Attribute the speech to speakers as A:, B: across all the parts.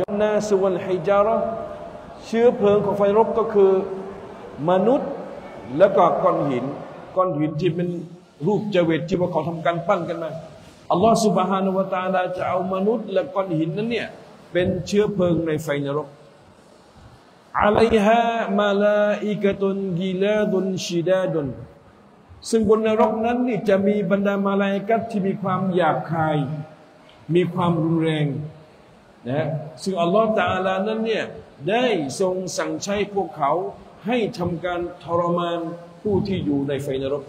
A: ยนนาสุวรรณฮิจาระเชื้อเพลิงของไฟนรกก็คือ มนุษย์แล้วก็ก้อนหิน ก้อนหินที่เป็นรูปเจเวตที่ว่าเขาทำการปั้นกันมาอัลลอฮฺสุบฮานาวตาลาจะเอามนุษย์ และก้อนหินนั้นเนี่ยเป็นเชื้อเพลิงในไฟนรกอะลัยฮะมาลาอิกะตุนกิลาดุนชิดาดุนซึ่งบนนรกนั้นนี่จะมีบรรดามาลายกัตที่มีความหยาบคาย มีความรุนแรง นะซึ่งอัลลอฮฺตาลานั้นเนี่ยได้ทรงสั่งใช้พวกเขาให้ทำการทรมานผู้ที่อยู่ในไฟนรก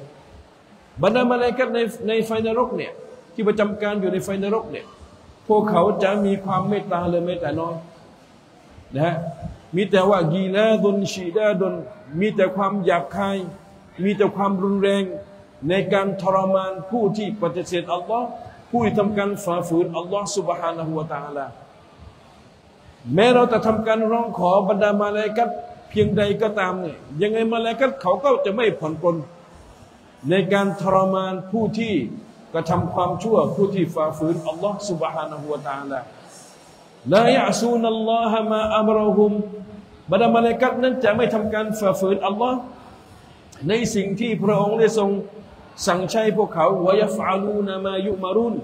A: บรรดามาลายกัตในในไฟนรกเนี่ยที่ประจำการอยู่ในไฟนรกเนี่ยพวกเขาจะมีความเมตตาเลยไม่แต่น้อยนะมีแต่ว่ากีลาดนชีดาดนมีแต่ความหยาบคาย มีแต่ความรุนแรงในการทรมานผู้ที่ปฏิเสธอัลลอฮ์ผู้ที่ทำการฝ่าฝืนอัลลอฮ์ سبحانه และ تعالى แม้เราจะทำการร้องขอบรรดามาลากัตเพียงใดก็ตามเนี่ยยังไงมาลากัตเขาก็จะไม่ผ่อนปลนในการทรมานผู้ที่กระทำความชั่วผู้ที่ฝ่าฝืนอัลลอฮ์ سبحانه และ تعالى ลายะซูนัลลอฮะมาอัมรหุมบรรดามาลากัตนั้นจะไม่ทำการฝ่าฝืนอัลลอฮ์ในสิ่งที่พระองค์ได้ทรงสั่งใช้พวกเขาวายฟาลูนามายุมารุน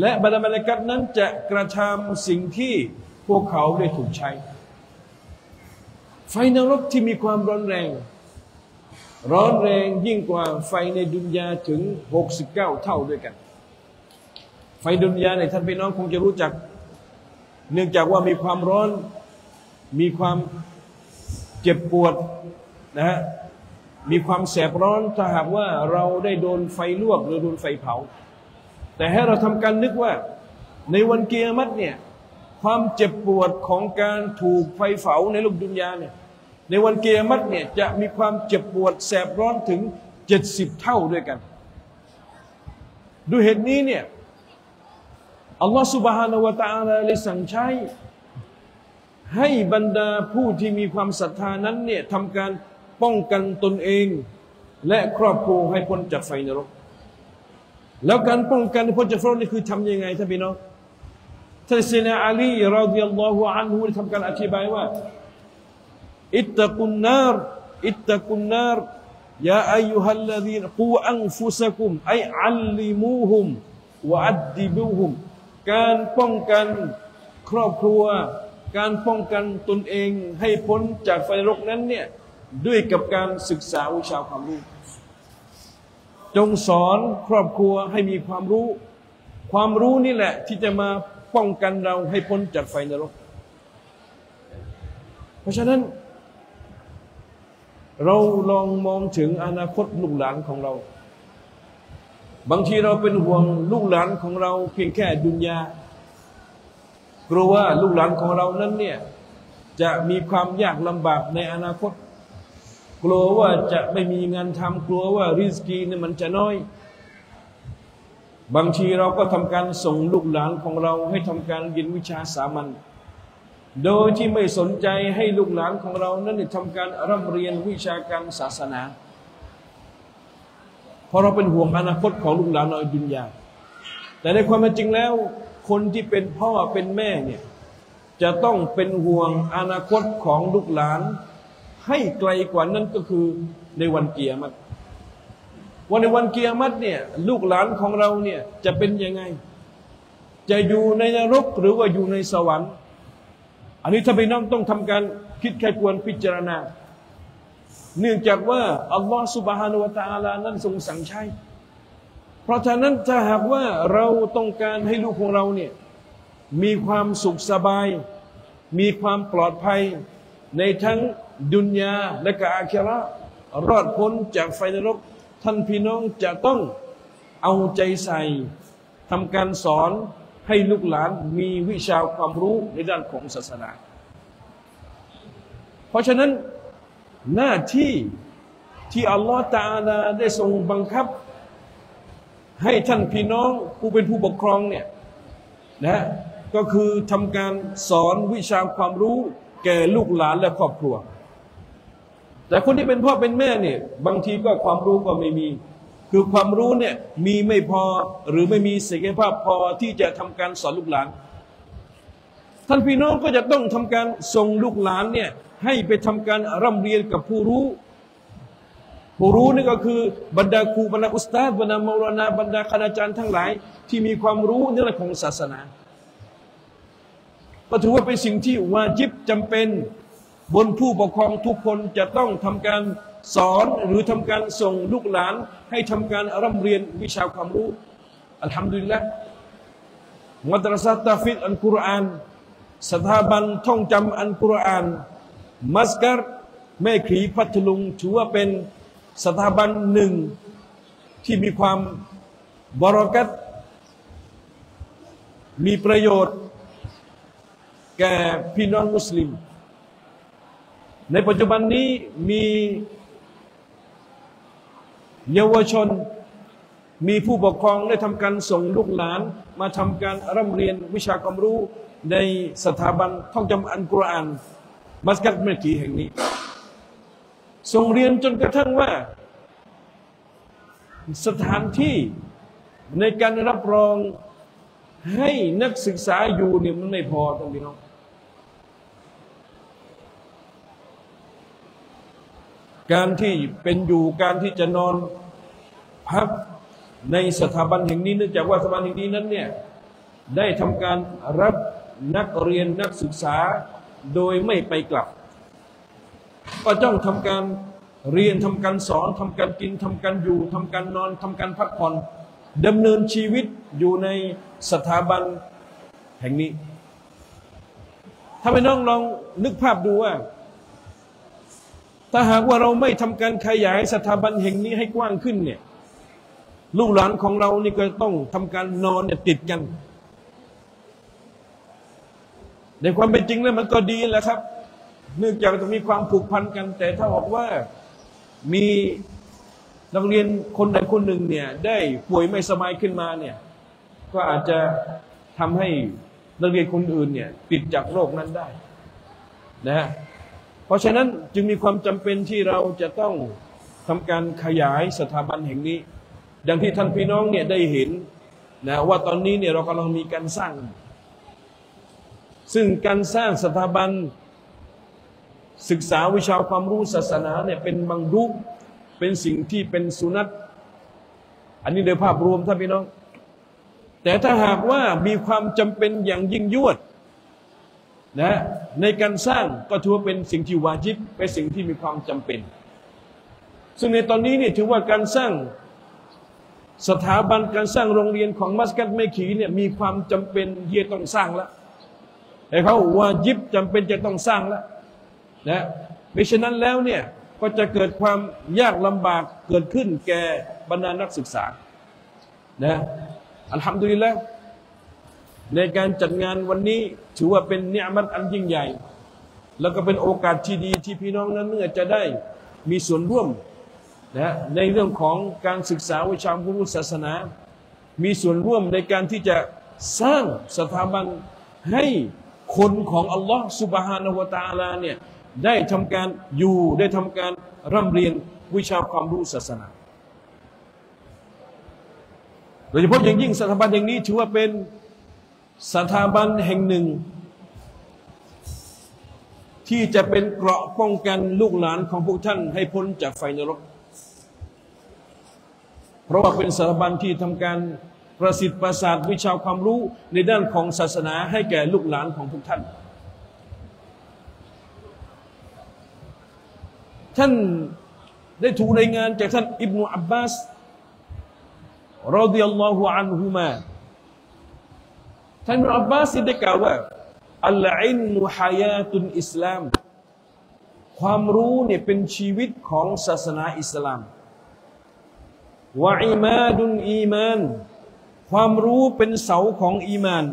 A: และบรรดามาลากัตนั้นจะกระทำสิ่งที่ พวกเขาได้ถูกใช้ ไฟนรกที่มีความร้อนแรง ร้อนแรงยิ่งกว่าไฟในดุนยาถึง 69 เท่าด้วยกัน ไฟดุนยาในท่านพี่น้องคงจะรู้จัก เนื่องจากว่ามีความร้อน มีความเจ็บปวดนะฮะมีความแสบร้อนถ้าหากว่าเราได้โดนไฟลวกหรือโดนไฟเผา แต่ให้เราทำการนึกว่า ในวันเกียรติเนี่ย ความเจ็บปวดของการถูกไฟเผาในโลกดุนยาเนี่ยในวันเกียรติเนี่ยจะมีความเจ็บปวดแสบร้อนถึงเจ็ดสิบเท่าด้วยกันด้วยเหตุนี้เนี่ยอัลลอฮฺสุบฮานาวะตาลาเลยสั่งใช้ให้บรรดาผู้ที่มีความศรัทธานั้นเนี่ยทำการป้องกันตนเอง และครอบครัวให้พ้นจากไฟนรก แล้วการป้องกันพ้นจากไฟนรกนี่คือทำยังไงท่านพี่น้อง ท่านซีนาอาลีรอดิยัลลอฮุอันฮุได้ทำการอธิบายว่า อิตตะกุนนารอิตตะกุนนารยาอายุฮัลลดีนกูอังฟุสกุมไออัลลิมูฮุมวะอัดดิบุฮุมการป้องกันครอบครัว การป้องกันตนเองให้พ้นจากไฟรกนั้นเนี่ยด้วยกับการศึกษาวิชาความรู้ จงสอนครอบครัวให้มีความรู้ ความรู้นี่แหละที่จะมา ป้องกันเราให้พ้นจากไฟนรก เพราะฉะนั้น เราลองมองถึงอนาคตลูกหลานของเรา บางทีเราเป็นห่วงลูกหลานของเรา เพียงแค่ดุนยากลัวว่าลูกหลานของเรานั้นเนี่ยจะมีความยากลำบากในอนาคต กลัวว่าจะไม่มีงานทำกลัวว่าริสกีเนี่ยมันจะน้อย บางทีเราก็ทำการส่งลูกหลานของเราให้ทำการเรียนวิชาสามัญโดยที่ไม่สนใจให้ลูกหลานของเรานั้นทำการร่ำเรียนวิชาการศาสนา เพราะเราเป็นห่วงอนาคตของลูกหลานในดุนยาแต่ในความจริงแล้ว คนที่เป็นพ่อเป็นแม่เนี่ยจะต้องเป็นห่วงอนาคตของลูกหลาน ให้ไกลกว่านั้นก็คือในวันเกียรติ วันในวันเกียรติเนี่ยลูกหลานของเราเนี่ยจะเป็นยังไง จะอยู่ในนรกหรือว่าอยู่ในสวรรค์ อันนี้ถ้าไปน้องต้องทำการคิดแค่ควรพิจารณา เนื่องจากว่าอัลลอฮฺสุบฮานุวะตาลานั้นทรงสั่งใช้ เพราะฉะนั้นถ้าหากว่าเราต้องการให้ลูกของเราเนี่ยมีความสุขสบาย มีความปลอดภัยในทั้งดุนยาและก็อาคิระรอดพ้นจากไฟนรก ท่านพี่น้องจะต้องเอาใจใส่ทำการสอนให้ลูกหลานมีวิชาความรู้ในด้านของศาสนา เพราะฉะนั้นหน้าที่ที่อัลลอฮฺตาลาได้ทรงบังคับ ให้ท่านพี่น้องผู้เป็นผู้ปกครองเนี่ยนะก็คือทำการสอนวิชาความรู้แก่ลูกหลานและครอบครัว แต่คนที่เป็นพ่อเป็นแม่เนี่ยบางทีก็ความรู้ก็ไม่มี คือความรู้เนี่ยมีไม่พอหรือไม่มีศักยภาพพอที่จะทำการสอนลูกหลาน ท่านพี่น้องก็จะต้องทำการส่งลูกหลานเนี่ยให้ไปทำการร่ำเรียนกับผู้รู้ ผู้รู้นี่ก็คือบรรดาครูบรรดาอุสตาดบรรดามารนาบรรดาคณาจารย์ทั้งหลาย ที่มีความรู้ในเรื่องของศาสนาก็ถือว่าเป็นสิ่งที่วาจิบจำเป็น บนผู้ปกครองทุกคนจะต้องทำการสอนหรือทำการส่งลูกหลาน ให้ทำการร่ำเรียนวิชาความรู้อัลฮัมดุลิลละมัตรสัตตาฟิดอัลกุรอานสถาบันท่องจำอัลกุรอาน มัสกัรแม่ขีพัทลุงถือว่าเป็นสถาบันหนึ่งที่มีความบรอกัตมีประโยชน์ แก่พี่น้องมุสลิม ในปัจจุบันนี้มีเยาวชน มีผู้ปกครองได้ทำการส่งลูกหลาน มาทำการร่ำเรียนวิชาความรู้ในสถาบันท่องจำอันกุรอานมัสกัดเมกีแห่งนี้ ส่งเรียนจนกระทั่งว่า สถานที่ในการรับรองให้นักศึกษาอยู่เนี่ยมันไม่พอท่านพี่น้อง การที่เป็นอยู่การที่จะนอนพักในสถาบันแห่งนี้เนื่องจากว่าสถาบันแห่งนี้นั้นเนี่ยได้ทำการรับนักเรียนนักศึกษาโดยไม่ไปกลับ ก็ต้องทำการเรียนทำการสอนทำการกินทำการอยู่ทำการนอนทำการพักผ่อนดำเนินชีวิตอยู่ในสถาบันแห่งนี้ ถ้าไปน้องลองนึกภาพดูว่า ถ้าหากว่าเราไม่ทำการขยายสถาบันแห่งนี้ให้กว้างขึ้นเนี่ยลูกหลานของเรานี่ก็ต้องทำการนอนเนี่ยติดกันในความเป็นจริงแล้วมันก็ดีแหละครับ เนื่องจากจะมีความผูกพันกัน แต่ถ้าบอกว่ามีนักเรียนคนใดคนหนึ่งเนี่ย ได้ป่วยไม่สบายขึ้นมาเนี่ย ก็อาจจะทำให้นักเรียนคนอื่นเนี่ย ติดจากโรคนั้นได้ นะ เพราะฉะนั้นจึงมีความจำเป็นที่เราจะต้องทำการขยายสถาบันแห่งนี้ ดังที่ท่านพี่น้องเนี่ยได้เห็นนะว่าตอนนี้เนี่ยเรากำลังมีการสร้าง ซึ่งการสร้างสถาบันศึกษาวิชาความรู้ศาสนาเนี่ยเป็นบังรุเป็นสิ่งที่เป็นสุนัตอันนี้โดยภาพรวมท่านพี่น้อง แต่ถ้าหากว่ามีความจำเป็นอย่างยิ่งยวด นะในการสร้างก็ถือว่าเป็นสิ่งที่วาจิบเป็นสิ่งที่มีความจำเป็น ซึ่งในตอนนี้เนี่ยถือว่าการสร้างสถาบันการสร้างโรงเรียนของมัสกัดเมขีเนี่ยมีความจำเป็นที่จะต้องสร้างแล้วแต่เขาวาจิบจำเป็นจะต้องสร้างแล้วนะไม่เช่นนั้นแล้วเนี่ยก็จะเกิดความยากลำบากเกิดขึ้นแก่บรรดานักศึกษานะอัลฮัมดุลิลละ ในการจัดงานวันนี้ถือว่าเป็นเนื้อมัดอันยิ่งใหญ่ แล้วก็เป็นโอกาสที่ดีที่พี่น้องนั้นเนื่อจะได้มีส่วนร่วมนะในเรื่องของการศึกษาวิชาพุทธศาสนา มีส่วนร่วมในการที่จะสร้างสถาบันให้คนของอัลลอฮ์สุบฮานาวตาลาเนี่ยได้ทำการอยู่ได้ทำการร่ำเรียนวิชาความรู้ศาสนาโดยเฉพาะอย่างยิ่งสถาบันแห่งนี้ถือว่าเป็น สถาบันแห่งหนึ่ง ที่จะเป็นเกราะป้องกันลูกหลานของพวกท่านให้พ้นจากไฟนรก เพราะว่าเป็นสถาบันที่ทำการประสิทธิ์ประสาทวิชาความรู้ในด้านของศาสนาให้แก่ลูกหลานของพวกท่าน ท่านได้ถูกรายงานจากท่านอิบนุอับบาสรดิยัลลอฮุอันฮุมา ท่านอับบาสได้กล่าวว่าอัลอินมุฮายาตุนอิสลาม ความรู้เนี่ยเป็นชีวิตของศาสนาอิสลามวะอิมาดุนอีมาน ความรู้เป็นเสาของอีมาน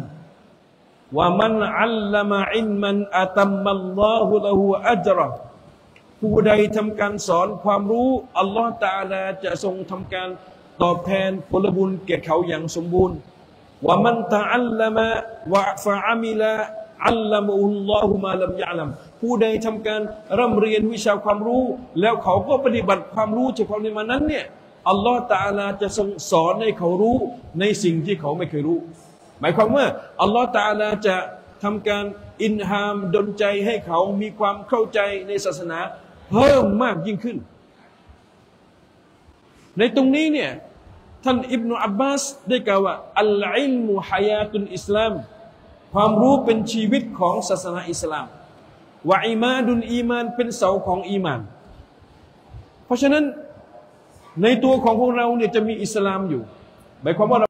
A: ว่ามันอัลลมาอินมันอาตัมมัลลอฮุละหูอัจรอผู้ใดทำการสอนความรู้อัลลอฮฺตาลาจะทรงทำการตอบแทนผลบุญแก่เขาอย่างสมบูรณ์ ว่ามันตะอัลลมะวะฟะอามิละอัลลมุลลอฮุมาลัมยะลัมผู้ใดทำการร่ำเรียนวิชาความรู้ แล้วเขาก็ปฏิบัติความรู้เฉพาะในมันนั้นเนี่ยอัลลอฮฺตาลาจะทรงสอนให้เขารู้ในสิ่งที่เขาไม่เคยรู้ หมายความว่าอัลลอฮฺตาลาจะทำการอินฮามดลใจให้เขามีความเข้าใจในศาสนา เพิ่มมากยิ่งขึ้น ในตรงนี้เนี่ย ท่านอิบนาอับบาสได้กล่าวว่าอัลอิลมุฮายาตุนอิสลาม ความรู้เป็นชีวิตของศาสนาอิสลามวะอิมาดุนอีมานเป็นเสาของอีมาน เพราะฉะนั้นในตัวของพวกเราเนี่ยจะมีอิสลามอยู่หมายความว่าเรา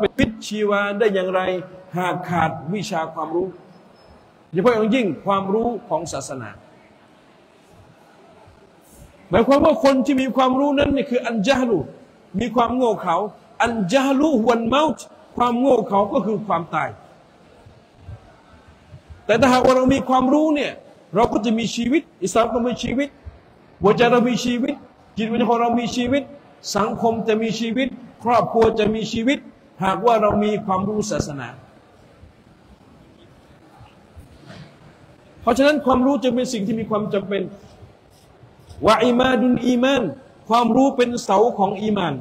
A: เป็นพิชีวาได้อย่างไร หากขาดวิชาความรู้โดยเฉพาะอย่างยิ่งความรู้ของศาสนา หมายความว่าคนที่มีความรู้นั้นนี่คืออันจาลู มีความโง่เขาอันจาลูวันเมาต์ความโง่เขาก็คือความตาย แต่ถ้าหากว่าเรามีความรู้เนี่ยเราก็จะมีชีวิต อิสลามก็มีชีวิตหัวใจเรามีชีวิต จิตวิญญาณของเรามีชีวิต สังคมจะมีชีวิต ครอบครัวจะมีชีวิต หากว่าเรามีความรู้ศาสนา เพราะฉะนั้นความรู้จะเป็นสิ่งที่มีความจำเป็นوعماد الإيمان ความรู้เป็นเสาของอีมาน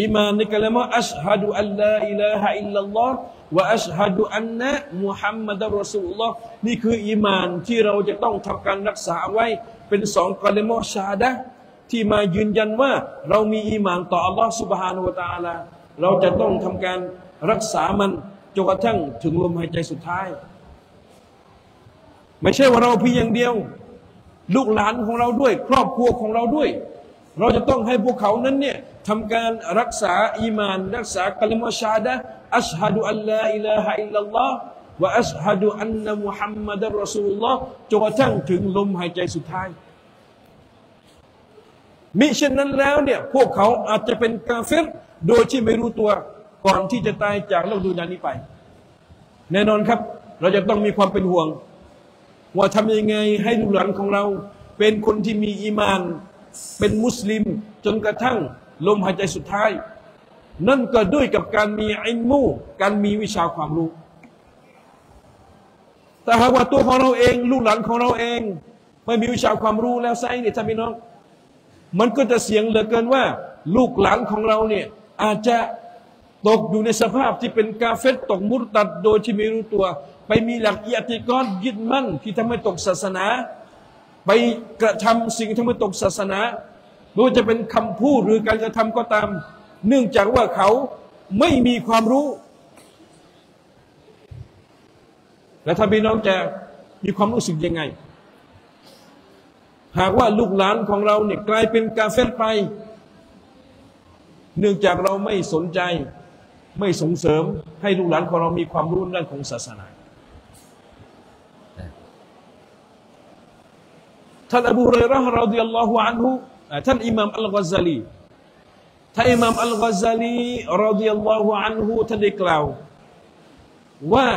A: อีมานในกล่าวว่าอัชฮะดุอัลลอฮ์อิลาฮะอิลลัลลอฮ์ว่าอัชฮะดุอันนะมุฮัมมัดรอสูลุลลอฮ์นี่คืออีมานที่เราจะต้องทำการรักษาไว้ เป็นสองกล่าวชาดะที่มายืนยันว่า เรามีอีมานต่ออัลลอฮ์ سبحانه และ تعالى เราจะต้องทำการรักษามันจนกระทั่งถึงลมหายใจสุดท้าย ไม่ใช่ว่าเราเพียงอย่างเดียว ลูกหลานของเราด้วย ครอบครัวของเราด้วย เราจะต้องให้พวกเขานั้นเนี่ยทำการรักษาอีมาน รักษากลมชาดะอัชฮะดุอัลลอฮ์อิลาฮะอิลลัลลอฮ์ว่าอัชฮะดุอันนะมุฮัมมัดรอสูลุลลอฮ์จนกระทั่งถึงลมหายใจสุดท้าย มิเช่นนั้นแล้วเนี่ยพวกเขาอาจจะเป็นกาเฟรโดยที่ไม่รู้ตัวก่อนที่จะตายจากโลกดุนยานี้ไป แน่นอนครับ เราจะต้องมีความเป็นห่วง ว่าทำยังไงให้ลูกหลานของเรา เป็นคนที่มีอีมาน เป็นมุสลิมจนกระทั่งลมหายใจสุดท้าย นั่นก็ด้วยกับการมีอินมูการมีวิชาความรู้ แต่หากว่าตัวของเราเอง ลูกหลานของเราเอง ไม่มีวิชาความรู้แล้วไซเนี่ยท่านพี่น้อง มันก็จะเสียงเหลือเกินว่า ลูกหลานของเราเนี่ยอาจจะตกอยู่ในสภาพที่เป็นกาเฟตตกมุตตัดโดยที่ไม่รู้ตัว ไปมีหลักอิยติกรยึดมั่นที่ทำให้ตกศาสนา ไปกระทำสิ่งที่ทำให้ตกศาสนาไม่ว่าจะเป็นคำพูดหรือการกระทำก็ตาม เนื่องจากว่าเขาไม่มีความรู้ แล้วถ้าพี่น้องจะมีความรู้สึกยังไง หากว่าลูกหลานของเราเนี่ยกลายเป็นกาเฟตไป เนื่องจากเราไม่สนใจไม่ส่งเสริมให้ลูกหลานของเรามีความรู้ด้านของศาสนา ท่านอบูเรย์รดิยัลลอฮุอันฮุท่านอิหม่ามอัลกอซาลีท่านอิหม่ามอัลกอซาลีรดิยัลลอฮุอันฮุท่านได้กล่าว ว่า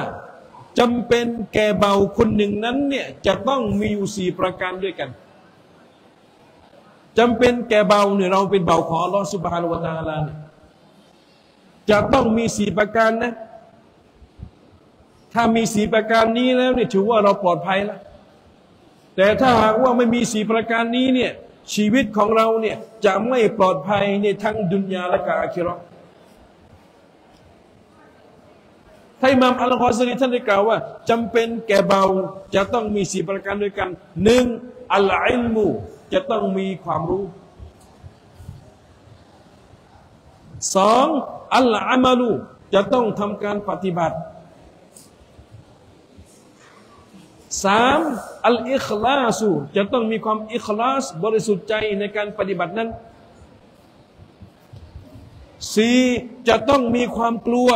A: จำเป็นแก่เบาคนหนึ่งนั้นเนี่ยจะต้องมีอยู่สี่ประการด้วยกันจำเป็นแก่เบาเนี่ยเราเป็นเบาของอัลลอฮฺสุบฮานวะตาลาเนี่ยจะต้องมีสี่ประการนะ ถ้ามีสี่ประการนี้แล้วเนี่ยถือว่าเราปลอดภัยแล้ว แต่ถ้าหากว่าไม่มีสี่ประการนี้เนี่ยชีวิตของเราเนี่ยจะไม่ปลอดภัยในทั้งดุนยาและกาอาคิรอถ้าอิมามอัลลอฮฺสุลิท่านได้กล่าวว่าจำเป็นแก่เบาจะต้องมีสี่ประการด้วยกันหนึ่งอัลอิลมูจะต้องมีความรู้สองอัลอามาลูจะต้องทำการปฏิบัติ สามอัลอิคลาสูจะต้องมีความอิคลาสบริสุทธิ์ใจในการปฏิบัตินั้นสี่จะต้องมีความกลัว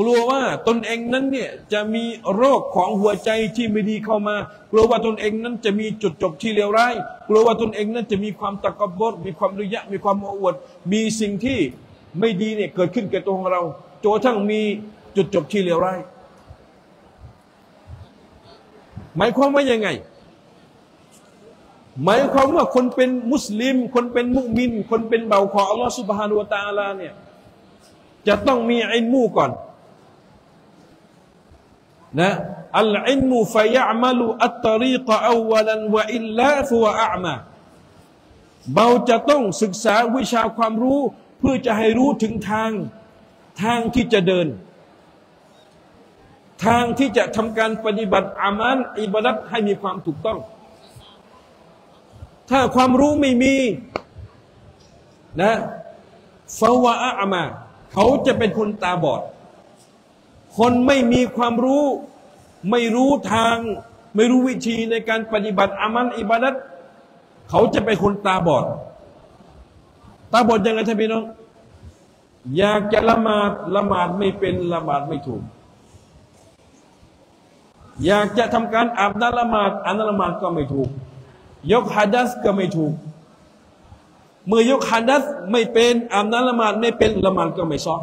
A: กลัวว่าตนเองนั้นเนี่ยจะมีโรคของหัวใจที่ไม่ดีเข้ามา กลัวว่าตนเองนั้นจะมีจุดจบที่เลวร้าย กลัวว่าตนเองนั้นจะมีความตะกบดมีความรุยะ มีความอวด มีสิ่งที่ไม่ดีเนี่ยเกิดขึ้นแก่ตัวของเราจนทั้งมีจุดจบที่เลวร้าย หมายความว่ายังไง หมายความว่าคนเป็นมุสลิม คนเป็นมุมิน คนเป็นเบาของอัลลอฮฺสุบฮานุวตาลาเนี่ยจะต้องมีอินมูก่อนนะอัลอินมุฟยะมัลุอัตตรีกอาวลันวะอิลลาฟัวอามาเราจะต้องศึกษาวิชาความรู้ เพื่อจะให้รู้ถึงทางทางที่จะเดิน ทางที่จะทำการปฏิบัติอามันอิบาดัตให้มีความถูกต้อง ถ้าความรู้ไม่มีนะฟาวะอามา เขาจะเป็นคนตาบอด คนไม่มีความรู้ไม่รู้ทาง ไม่รู้วิธีในการปฏิบัติอามันอิบาดัตเขาจะเป็นคนตาบอด ตาบอดยังไงท่านพี่น้อง อยากจะละหมาดละหมาดไม่เป็นละหมาดไม่ถูก อยากจะทำการอาบน้ำละหมาดอาบน้ำละหมาดก็ไม่ถูก ยกฮัดัสก็ไม่ถูก เมื่อยกฮัดัสไม่เป็นอาบน้ำละหมาดไม่เป็นละหมาดก็ไม่ซ้อม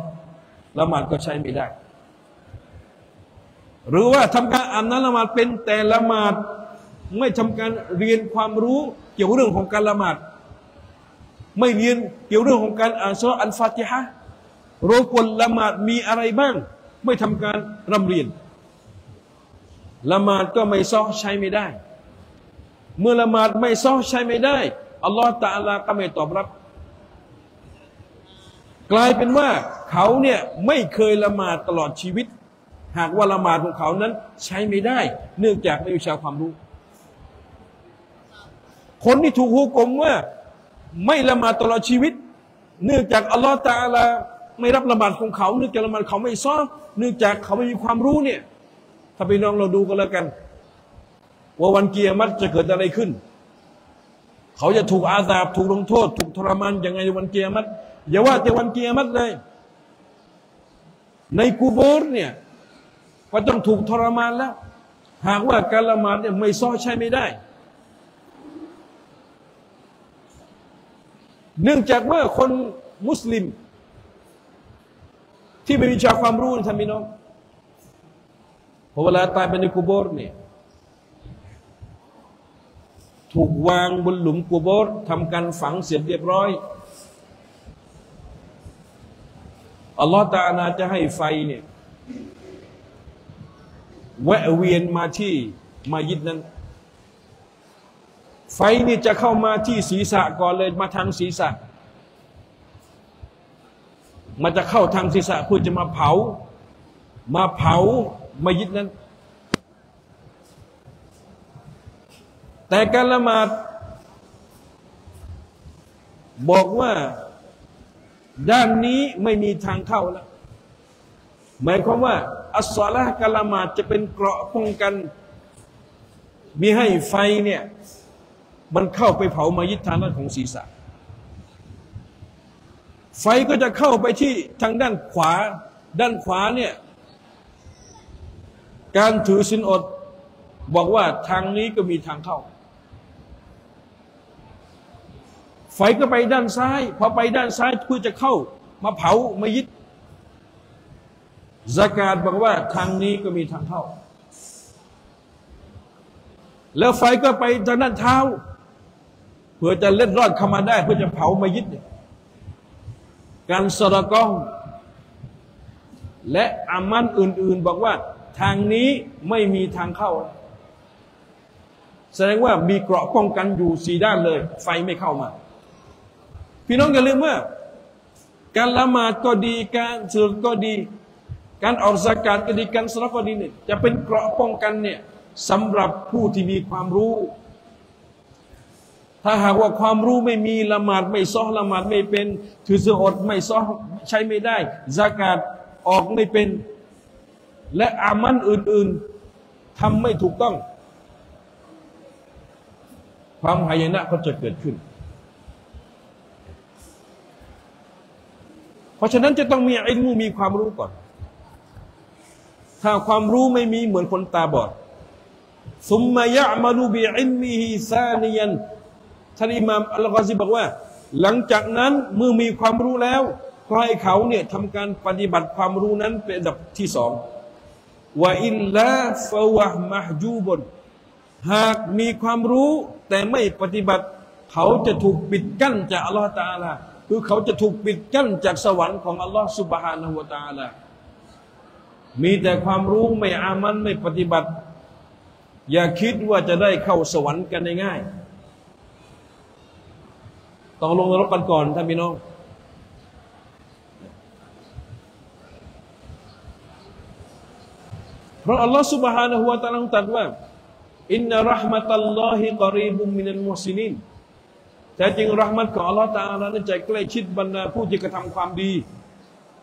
A: ละหมาดก็ใช้ไม่ได้ หรือว่าทำการอาบน้ำละหมาดเป็นแต่ละหมาดไม่ทำการเรียนความรู้เกี่ยวกับเรื่องของการละหมาดไม่เรียนเกี่ยวเรื่องของการอ่านสุรอันฟาติฮะโรกลละหมาดมีอะไรบ้าง ไม่ทำการรำเรียน ละหมาดก็ไม่ซ้อใช้ไม่ได้ เมื่อละหมาดไม่ซ้อใช้ไม่ได้อัลลอฮฺตะอัลาก็ไม่ตอบรับ กลายเป็นว่าเขาเนี่ยไม่เคยละหมาดตลอดชีวิต หากว่าละหมาดของเขานั้นใช้ไม่ได้ เนื่องจากไม่มีชาวความรู้ คนที่ถูกฮุกมว่า ไม่ละหมาดตลอดชีวิต เนื่องจากอัลลอฮฺตะอัลาไม่รับละหมาดของเขา เนื่องจากละหมาดเขาไม่ซ้อเนื่องจากเขาไม่มีความรู้เนี่ย ถ้าพี่น้องเราดูกันแล้วกัน ว่าวันเกียรติจะเกิดอะไรขึ้น เขาจะถูกอาสาบถูกลงโทษ ถูกทรมานยังไงวันเกียรติอย่าว่าแต่วันเกียรติเลย ในกูโบร์เนี่ยก็ต้องถูกทรมานแล้ว หากว่าการละหมาดเนี่ยไม่ซ้อใช้ไม่ได้ เนื่องจากว่าคนมุสลิม ที่ไม่มีชาความรู้ท่านพี่น้อง อเวลาตายไปในกุโบร์เนี่ยถูกวางบนหลุมกุโบร์ทำการฝังเสร็จเรียบร้อยอัลลอฮฺตาลาจะให้ไฟเนี่ยแวะเวียนมาที่มายิดนั้น ไฟนี่จะเข้ามาที่ศีรษะก่อนเลยมาทางศีรษะ มันจะเข้าทางศีรษะเพื่อจะมาเผา มาเผา มัยิดนั้น แต่การละหมาด บอกว่า ด้านนี้ไม่มีทางเข้าแล้ว หมายความว่า อัสซาละการละหมาดจะเป็นเกราะป้องกันมีให้ไฟเนี่ย มันเข้าไปเผามายิดทางด้านของศีรษะ ไฟก็จะเข้าไปที่ทางด้านขวา ด้านขวาเนี่ย การถือสินอด บอกว่าทางนี้ก็มีทางเข้า ไฟก็ไปด้านซ้าย พอไปด้านซ้ายเพื่อจะเข้า มาเผามายึดสกาดบอกว่าทางนี้ก็มีทางเข้า แล้วไฟก็ไปทางด้านเท้า เพื่อจะเล็ดรอดเข้ามาได้ เพื่อจะเผามายึดการสระกอง และอามันอื่น ๆ บอกว่า ทางนี้ไม่มีทางเข้า แสดงว่ามีเกราะป้องกันอยู่สีด้านเลย ไฟไม่เข้ามา พี่น้องอย่าลืมว่า การละหมาดก็ดีการสุดก็ดี การออกสากาศก็ดีการสละก็ดีเนี่ยจะเป็นเกราะป้องกันเนี่ยสำหรับผู้ที่มีความรู้ ถ้าหากว่าความรู้ไม่มีละหมาดไม่ซ้อละหมาดไม่เป็น ถือสอดไม่ซ้อใช้ไม่ได้สากาศออกไม่เป็น และอามันอื่น ๆทำไม่ถูกต้อง ความหายนะก็จะเกิดขึ้น เพราะฉะนั้นจะต้องมีอิมูมีความรู้ก่อน ถ้าความรู้ไม่มีเหมือนคนตาบอดثم يعمل بعلمه ثانيا ท่านอิมามอัลลอฮฺบอกว่า หลังจากนั้นเมื่อมีความรู้แล้ว ก็ให้เขาเนี่ยทำการปฏิบัติความรู้นั้นเป็นอันดับที่สอง وإلا فهو محجوب หากมีความรู้แต่ไม่ปฏิบัติ เขาจะถูกปิดกั้นจากอัลลอฮฺ تعالى คือเขาจะถูกปิดกั้นจากสวรรค์ของอัลลอฮฺ سبحانه وتعالىมีแต่ความรู้ไม่อามันไม่ปฏิบัติ อย่าคิดว่าจะได้เข้าสวรรค์กันง่ายต้องลงนรกกันก่อนท่านพี่น้อง เพราะอัลลอฮ์ سبحانه และ تعالى ตรัสว่าอินนารหมตัลลอฮิกอรีบุมินัลมุสลินแต่จริงรหมัตของอัลลอฮ์ตาลานั้นใจใกล้ชิดบรรดาผู้ที่กระทำความดี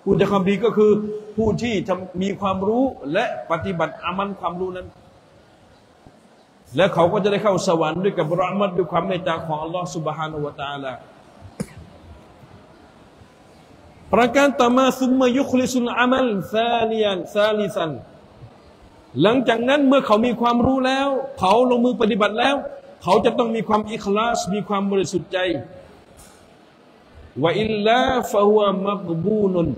A: ผู้จะความดีก็คือผู้ที่มีความรู้และปฏิบัติอามันความรู้นั้น และเขาก็จะได้เข้าสวรรค์ด้วยกับรหมัตด้วยความเมตตาของอัลลอฮ์ سبحانه และ تعالى ประการต่อมาซุมมายุคลิสุนอามัลซาลียันซาลิซัน หลังจากนั้นเมื่อเขามีความรู้แล้ว เขาลงมือปฏิบัติแล้ว เขาจะต้องมีความอิคลาส มีความบริสุทธิ์ใจว่าอิลลาฟะฮุมักบูนุน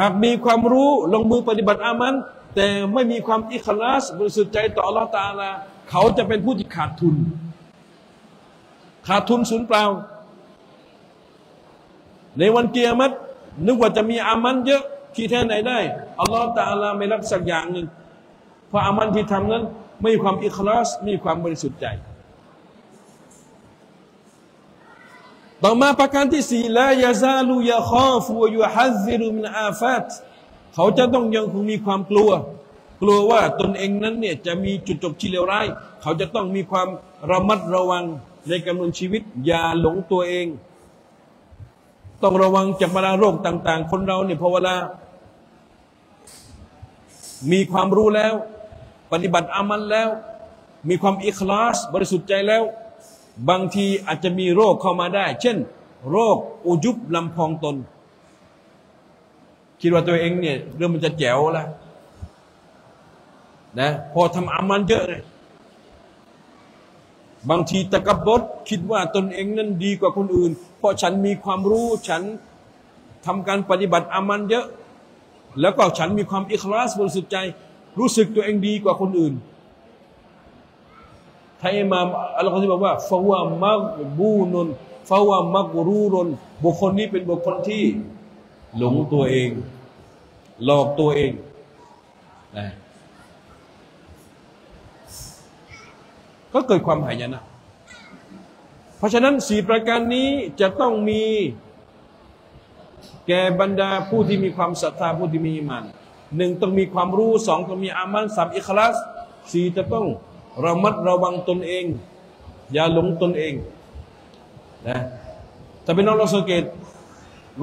A: หากมีความรู้ลงมือปฏิบัติอามัน แต่ไม่มีความอิคลาส บริสุทธิ์ใจต่ออัลลอฮฺตาลา เขาจะเป็นผู้ที่ขาดทุน ขาดทุนสูญเปล่า ในวันเกียรตินึกว่าจะมีอามันเยอะ ที่แท้ไหนได้อัลลอฮฺตาลาไม่รับสักอย่างหนึ่งเพราะอามันที่ทำนั้น ไม่มีความอิคลาสไม่มีความบริสุทธิ์ใจ ต่อมาประการที่สี่ละยาซาลูยาคอฟูยูฮัซิรุมินอาฟัตเขาจะต้องยังคงมีความกลัว กลัวว่าตนเองนั้นเนี่ยจะมีจุดจบที่เลวร้าย เขาจะต้องมีความระมัดระวังในการดำลังชีวิต อย่าหลงตัวเอง ต้องระวังจากบรรดาโรคต่าง ๆ คนเราเนี่ยพอเวลา มีความรู้แล้ว ปฏิบัติอามันแล้ว มีความอิคลาส บริสุทธิ์ใจแล้ว บางทีอาจจะมีโรคเข้ามาได้ เช่น โรคอุจุบลำพองตน คิดว่าตัวเองเนี่ยเรื่องมันจะแจ๋วแล้วนะพอทำอามันเยอะเลยบางทีตะกบดคิดว่าตนเองนั้นดีกว่าคนอื่น เพราะฉันมีความรู้ฉันทำการปฏิบัติอามันเยอะ แล้วก็ฉันมีความอิคลาสบริสุทธิ์ใจ รู้สึกตัวเองดีกว่าคนอื่นท่านอิมามอัลลอฮฺบอกว่าฟาวามักบูนนฟาวามักรูรนบุคคลนี้เป็นบุคคลที่หลงตัวเอง หลอกตัวเองนะก็เกิดความหายนะ เพราะฉะนั้นสี่ประการนี้จะต้องมี แก่บรรดาผู้ที่มีความศรัทธาผู้ที่มีอิมานหนึ่งต้องมีความรู้สองต้องมีอามันสามอิคลาสสี่จะต้องระมัดระวังตนเอง อย่าหลงตนเองนะแต่เป็นน้องเราสังเกต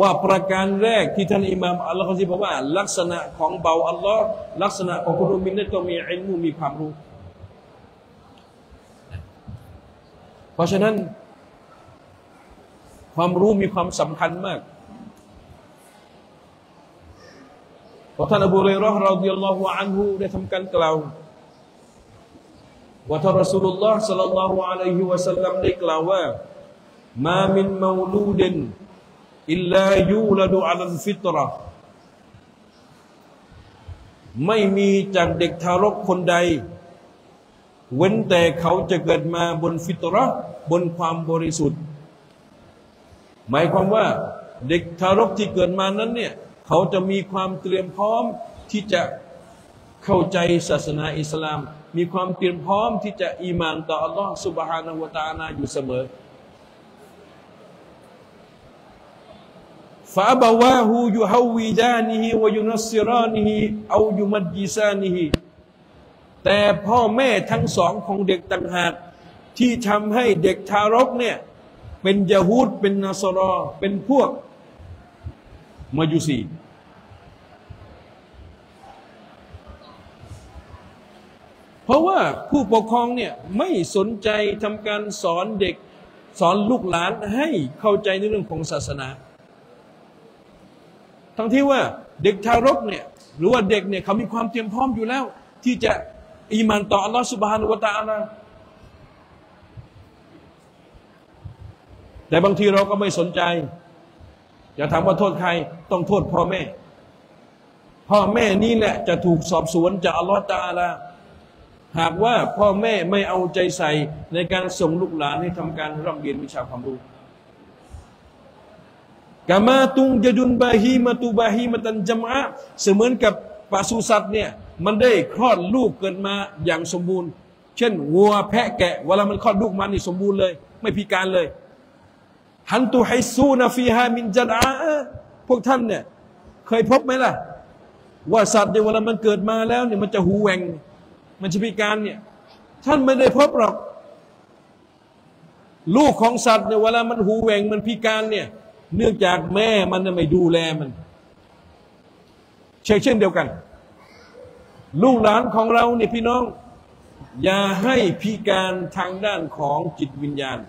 A: ว่าประการแรกที่ท่านอิมามอัลลอฮฺเขาบอกว่า ลักษณะของเบาอัลลอฮ์ลักษณะของคนมินนั้นต้องมีอิลมูมีความรู้ เพราะฉะนั้น ความรู้มีความสำคัญมาก พราะท่านอบูเรรอฮ์เราดิยัลลอฮุอันฮุได้ทำการกล่าวว่าท่านรอสูลุลลอฮ์สัลลัลลอฮุอะลัยฮิวะสัลลัมได้กล่าวว่ามามินมาลูดินอิลลายูลดูอัลฟิตรห์ไม่มีจากเด็กทารกคนใด เว้นแต่เขาจะเกิดมาบนฟิตรห์บนความบริสุทธิ์ หมายความว่าเด็กทารกที่เกิดมานั้นเนี่ย เขาจะมีความเตรียมพร้อมที่จะเข้าใจศาสนาอิสลาม มีความเตรียมพร้อมที่จะอีมานต่ออัลลอฮ์สุบฮานาวตานาอยู่เสมอฟาบาวาฮูยูฮาวีดานีฮิวายุนัสซิรานีฮิเอายุมัดจีซานีฮิแต่พ่อแม่ทั้งสองของเด็กต่างหากที่ทำให้เด็กทารกเนี่ยเป็นยะฮูดเป็นนัสรอเป็นพวกมายุสี เพราะว่าผู้ปกครองเนี่ยไม่สนใจทำการสอนเด็กสอนลูกหลานให้เข้าใจในเรื่องของศาสนา ทั้งที่ว่าเด็กทารกเนี่ยหรือว่าเด็กเนี่ยเขามีความเตรียมพร้อมอยู่แล้ว ที่จะอีมานต่ออัลลอฮฺสุบฮานุวะตาลาแต่บางทีเราก็ไม่สนใจจะถามว่าโทษใคร ต้องโทษพ่อแม่ พ่อแม่นี่แหละจะถูกสอบสวนจากอัลลอฮฺตาลา หากว่าพ่อแม่ไม่เอาใจใส่ในการส่งลูกหลานให้ทำการร่ำเรียนวิชาความรู้กามาตุงจะดุนบาฮีมาตูบาฮีมาตันจมะเสมือนกับปศุสัตว์เนี่ยมันได้คลอดลูกเกิดมาอย่างสมบูรณ์ เช่นวัวแพะแกะเวลามันคลอดลูกมันนี่สมบูรณ์เลย ไม่พิการเลยฮันตุไฮซูนาฟีฮามินจัดอาพวกท่านเนี่ยเคยพบไหมล่ะ ว่าสัตว์ในเวลามันเกิดมาแล้วเนี่ยมันจะหูแหวง มันจะพิการเนี่ย ท่านไม่ได้พบหรอก ลูกของสัตว์เนี่ยเวลามันหูแหวงมันพิการเนี่ย เนื่องจากแม่มันไม่ดูแลมันเช่นเช่นเดียวกัน ลูกหลานของเราเนี่ยพี่น้อง อย่าให้พิการทางด้านของจิตวิญญาณ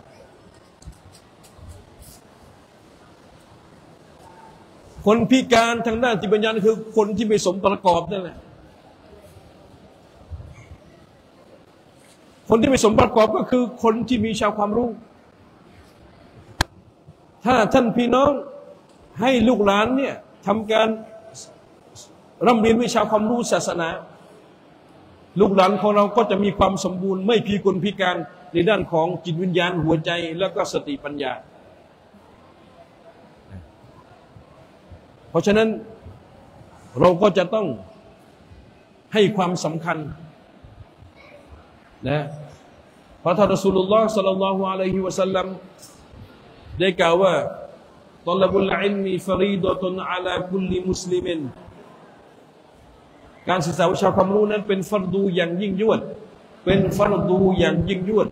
A: คนพิการทางด้านจิตวิญญาณคือคนที่ไม่สมประกอบนั่นแหละ คนที่ไม่สมประกอบก็คือคนที่มีชาวความรู้ ถ้าท่านพี่น้องให้ลูกหลานเนี่ยทำการร่ำเรียนวิชาความรู้ศาสนา ลูกหลานของเราก็จะมีความสมบูรณ์ ไม่พิกลพิการในด้านของจิตวิญญาณหัวใจแล้วก็สติปัญญา เพราะฉะนั้นเราก็จะต้องให้ความสำคัญ นะพระท่านรสุลลอฮ์สัลลัลลอฮุอะลัยฮิวะสัลลัมได้กล่าวว่าตลบุลอิลมีฟรีดตุนอาลาคุลมุสลิมินการศึกษาวิชาความรู้นั้นเป็นฟัรดูอย่างยิ่งยวด เป็นฟัรดูอย่างยิ่งยวด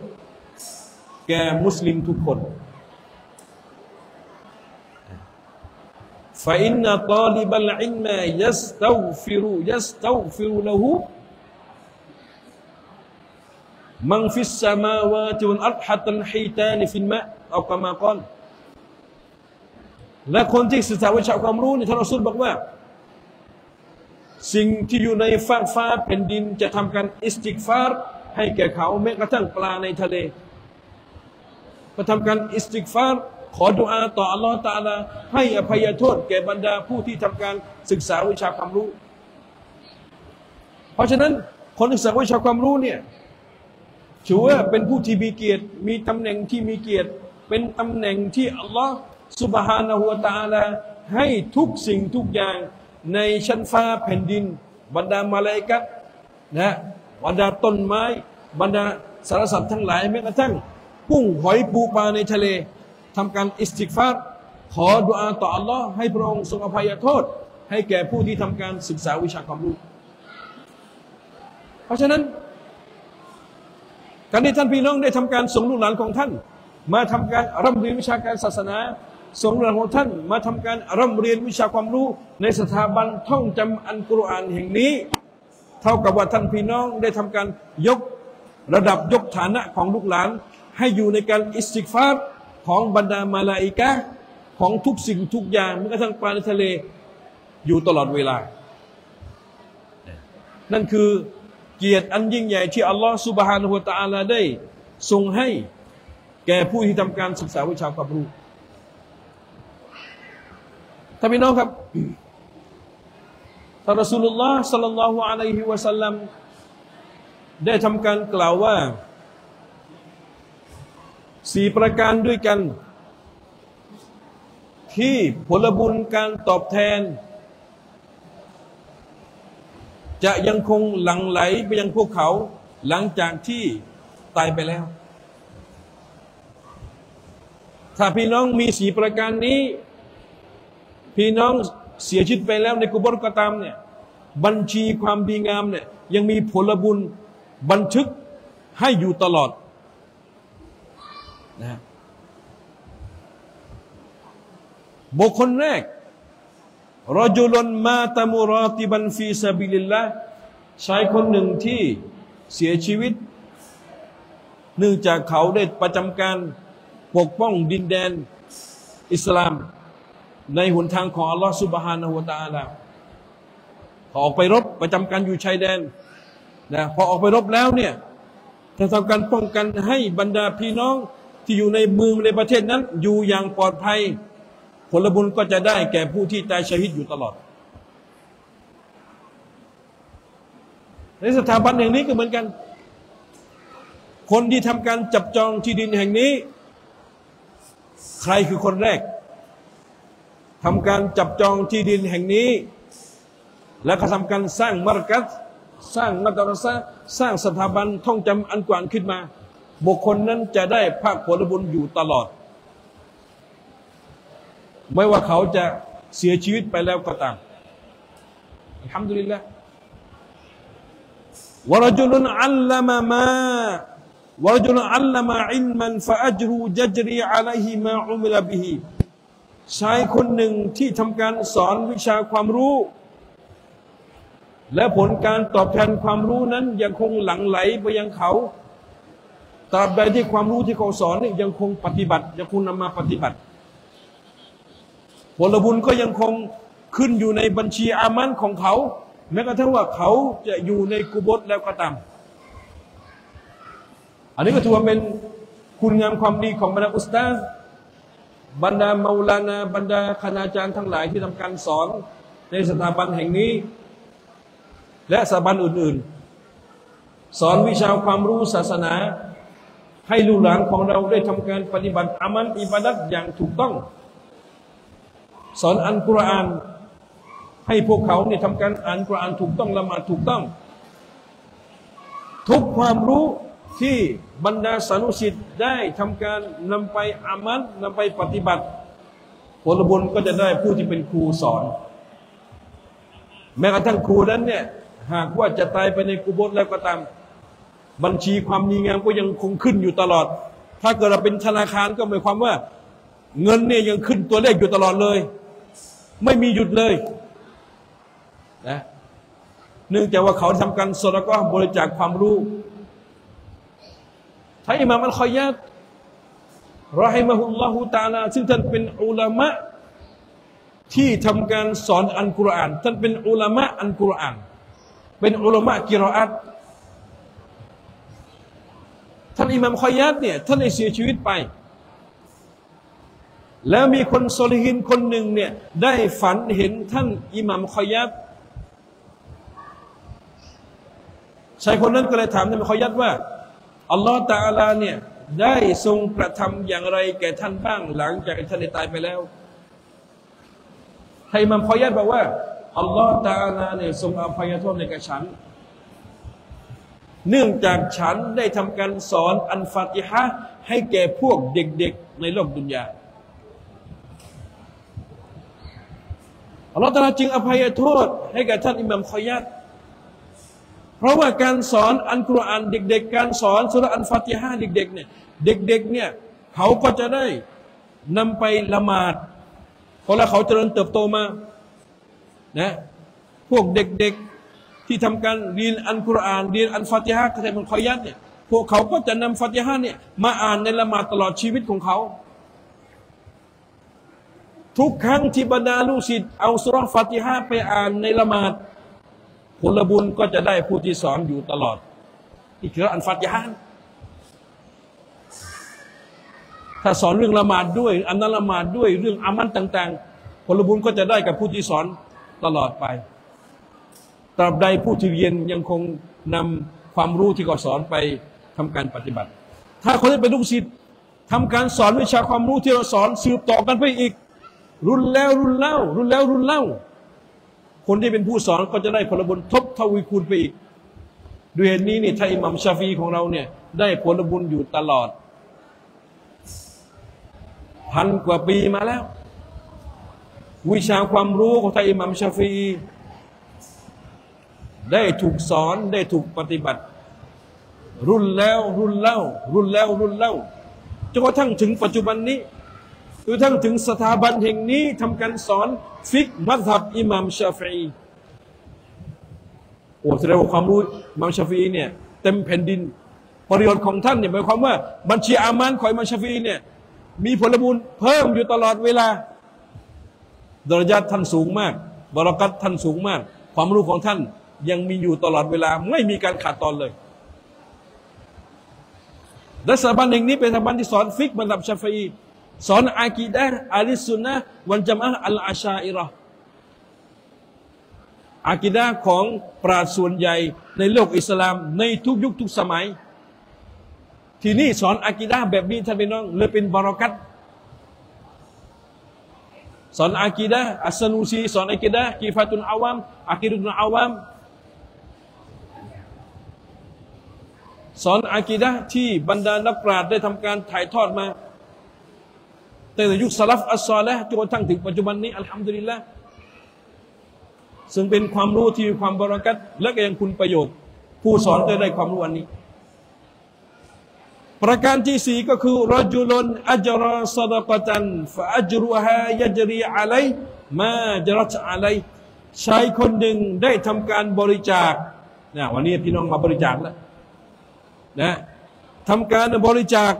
A: แก่มุสลิมทุกคนفإن طالب العلم يستغفر يستغفر له من في السماوات والأرض حتى الحيتان في الماء أو كما قال และคนที่ศึกษาวิชาความรู้นี่ท่านรอซูลบอกว่า สิ่งที่อยู่ในฟ้าฟ้าแผ่นดินจะทำการอิสติกฟาร์ให้แก่เขาแม้กระทั่งปลาในทะเลก็ทำการอิสติกฟาร์ขอดุอาต่ออัลลอฮฺตาลาให้อภัยโทษแก่บรรดาผู้ที่ทำการศึกษาวิชาความรู้ เพราะฉะนั้นคนศึกษาวิชาความรู้เนี่ย ถือว่าเป็นผู้ที่มีเกียรติ มีตำแหน่งที่มีเกียรติ เป็นตำแหน่งที่อัลลอฮ์สุบฮานะฮูวตาลาให้ทุกสิ่งทุกอย่างในชั้นฟ้าแผ่นดิน บรรดามาลายกัตนะบรรดาต้นไม้ บรรดาสารสัตว์ทั้งหลายแม้กระทั่งกุ้งหอยปูปลาในทะเลทำการอิสติกฟาร์ขอดุอาต่ออัลลอฮ์ให้พระองค์ทรงอภัยโทษ ให้แก่ผู้ที่ทำการศึกษาวิชาความรู้เพราะฉะนั้น การที่ท่านพี่น้องได้ทำการส่งลูกหลานของท่าน มาทำการร่ำเรียนวิชาการศาสนาส่งลูกหลานของท่าน มาทำการร่ำเรียนวิชาความรู้ ในสถาบันท่องจำอันกุรอานแห่งนี้ เท่ากับว่าท่านพี่น้องได้ทำการยกระดับยกฐานะของลูกหลาน ให้อยู่ในการอิสติกฟาร์ของบรรดามาลาอิกะของทุกสิ่งทุกอย่างแม้กระทั่งปลาในทะเลอยู่ตลอดเวลา นั่นคือ เกียรติอันยิ่งใหญ่ที่อัลลอฮฺสุบฮานะฮูตะอาลาได้ทรงให้แก่ผู้ที่ทำการศึกษาวิชาความรู้ท่านพี่น้องครับท่านรสูลุลลอฮ์สัลลัลลอฮุอะลัยฮิวะสัลลัมได้ทำการกล่าวว่าสี่ประการด้วยกัน ที่ผลบุญการตอบแทน จะยังคงหลั่งไหลไปยังพวกเขา หลังจากที่ตายไปแล้ว ถ้าพี่น้องมีสีประการนี้ พี่น้องเสียชีวิตไปแล้วในกุบรก็ตามเนี่ยบัญชีความดีงามเนี่ยยังมีผลบุญบันทึกให้อยู่ตลอดนะบุคคลแรก รจุลนมาตมุรอติบันฟีซาบิลิลละชายคนหนึ่งที่เสียชีวิต เนื่องจากเขาได้ประจำการปกป้องดินแดนอิสลาม ในหนทางของอัลลอฮฺสุบฮานะฮูตาลาเขาออกไปรบประจำการอยู่ชายแดนนะพอออกไปรบแล้วเนี่ยจะทำการป้องกันให้บรรดาพี่น้องที่อยู่ในเมืองในประเทศนั้น อยู่อย่างปลอดภัย ผลบุญก็จะได้แก่ผู้ที่ตายชหิดอยู่ตลอด ในสถาบันแห่งนี้ก็เหมือนกัน คนที่ทำการจับจองที่ดินแห่งนี้ ใครคือคนแรกทำการจับจองที่ดินแห่งนี้ แล้วก็ทำการสร้างมรกัสสร้างมัตรสะสร้างสถาบันท่องจำอันกวานขึ้นมา บุคคลนั้นจะได้ภาคผลบุญอยู่ตลอด ไม่ว่าเขาจะเสียชีวิตไปแล้วก็ตามอัลฮัมดุลิลละวรจุลอัลลมามาวรจุลอัลลมอินมันฟาอัจรูจัจรีอะลัยฮิมาอุมิลบิฮิชายคนหนึ่งที่ทำการสอนวิชาความรู้ และผลการตอบแทนความรู้นั้นยังคงหลั่งไหลไปยังเขาตราบใดที่ความรู้ที่เขาสอนนี่ยังคงปฏิบัติยังคงนำมาปฏิบัติ ผลบุญก็ยังคงขึ้นอยู่ในบัญชีอามันของเขา แม้กระทั่งว่าเขาจะอยู่ในกุบฏแล้วก็ตามอันนี้ก็ถือว่าเป็นคุณงามความดีของบรรดาอุสตาบรรดามาลานาบรรดาคณาจารย์ทั้งหลายที่ทำการสอนในสถาบันแห่งนี้ และสถาบันอื่น ๆ สอนวิชาความรู้ศาสนา ให้ลูกหลานของเราได้ทำการปฏิบัติอามันอิบาดัตอย่างถูกต้อง สอนอันกุรอานให้พวกเขาเนี่ยทำการอ่านกุรอานถูกต้องละหมาดถูกต้อง ทุกความรู้ที่บรรดาสานุสิทธิ์ได้ทำการนำไปอามันนำไปปฏิบัติ ผลบุญก็จะได้ผู้ที่เป็นครูสอน แม้กระทั่งครูนั้นเนี่ยหากว่าจะตายไปในกุบฏแล้วก็ตาม บัญชีความมีงามก็ยังคงขึ้นอยู่ตลอด ถ้าเกิดเราเป็นธนาคารก็หมายความว่า เงินเนี่ยยังขึ้นตัวเลขอยู่ตลอดเลย ไม่มีหยุดเลยนะเนื่องจากว่าเขาทำการสละก็บริจาคความรู้ท่านอิมามอัลคอยยัดรอฮิมะฮุลลอฮุตาลาซึ่งท่านเป็นอุลามะที่ทำการสอนอันกุรอาน ท่านเป็นอุลามะอันกุรอาน เป็นอุลามะกิรออัตท่านอิมามคอยยัดเนี่ยท่านได้เสียชีวิตไป แล้วมีคนโซลิฮินคนหนึ่งเนี่ยได้ฝันเห็นท่านอิหมัมคอยัดชายคนนั้นก็เลยถามท่านคอยัดว่าอัลลอฮฺตาลาเนี่ยได้ทรงกระทำอย่างไรแก่ท่านบ้างหลังจากท่านได้ตายไปแล้วให้มัมพอยัดบอกว่าอัลลอฮฺตาลาเนี่ยทรงอภัยโทษในกับฉัน เนื่องจากฉันได้ทำการสอนอันฟาติฮะให้แก่พวกเด็กๆในโลกดุนยา อัลลอฮฺตาลาจึงอภัยโทษ ให้แก่ท่านอิหมัมคอยัดเพราะว่าการสอนอันกุรอานเด็ก ๆ การสอนสุรอันฟาติฮะเด็กๆเนี่ยเด็ก ๆ เนี่ยเขาก็จะได้นำไปละหมาดพอแล้วเขาเจริญเติบโตมานะพวกเด็กๆที่ทำการเรียนอันกุรอานเรียนอันฟาติฮะกระทำคอยัดเนี่ยพวกเขาก็จะนำฟาติฮะเนี่ยมาอ่านในละหมาดตลอดชีวิตของเขา ทุกครั้งที่บรรดาลูกศิษย์เอาสุรฟาติฮะไปอ่านในละหมาดผลบุญก็จะได้ผู้ที่สอนอยู่ตลอดนี่คืออันฟัตยานถ้าสอนเรื่องละหมาดด้วยอันนั้นละหมาดด้วยเรื่องอามันต่าง ๆ ผลบุญก็จะได้กับผู้ที่สอนตลอดไป ตราบใดผู้ที่เรียนยังคงนำความรู้ที่เขาสอนไปทำการปฏิบัติ ถ้าคนที่เป็นลูกศิษย์ทำการสอนวิชาความรู้ที่เราสอนสืบต่อกันไปอีก รุ่นแล้วรุ่นเล่า รุ่นแล้วรุ่นเล่า คนที่เป็นผู้สอนก็จะได้ผลบุญทบทวีคูณไปอีกด้วยเหตุนี้นี่ถ้าอิหมัมชาฟีของเราเนี่ย ได้ผลบุญอยู่ตลอด พันกว่าปีมาแล้ว วิชาความรู้ของท่านอิหมัมชาฟี ได้ถูกสอนได้ถูกปฏิบัติ รุ่นแล้วรุ่นเล่า รุ่นแล้วรุ่นเล่าจนกระทั่งถึงปัจจุบันนี้ กระทั่งถึงสถาบันแห่งนี้ทำการสอนฟิกมัธยับอิหมัมชาฟีโอ้แสดงว่าความรู้มัมชาฟีเนี่ยเต็มแผ่นดิน ประโยชน์ของท่านเนี่ยหมายความว่า บัญชีอามันของมัมชาฟีเนี่ยมีผลบุญเพิ่มอยู่ตลอดเวลาดรจัดท่านสูงมากบรารักัตท่านสูงมาก ความรู้ของท่านยังมีอยู่ตลอดเวลา ไม่มีการขาดตอนเลยและสถาบันแห่งนี้เป็นสถาบันที่สอนฟิกมัธยับชาฟี สอนอากีดะอาลิสุนนะวันจามะอัลอาชาอิรออากีดะของปราชญ์ส่วนใหญ่ในโลกอิสลามในทุกยุคทุกสมัย ที่นี่สอนอากีดะแบบนี้ท่านพี่น้องเลยเป็นบารักัตสอนอากีดะอัสนูซีสอนอากีดะกีฟาตุนอาวามอากีดุนอาวามสอนอากีดะที่บรรดานักปราชญ์ได้ทำการถ่ายทอดมา ตั้งแต่ยุคสลับอัสซอและจนกระทั่งถึงปัจจุบันนี้อัลฮัมดุลิลละซึ่งเป็นความรู้ที่มีความบริกัตและก็ยังคุณประโยชน์ ผู้สอนจะได้ความรู้อันนี้ ประการที่สี่ก็คือรจุลนอัจราสดกตันฟะอัจรุฮายจรีอะไรมาจรัชอะไรชายคนหนึ่งได้ทำการบริจาคนะวันนี้พี่น้องมาบริจาคแล้วนะทำการบริจาค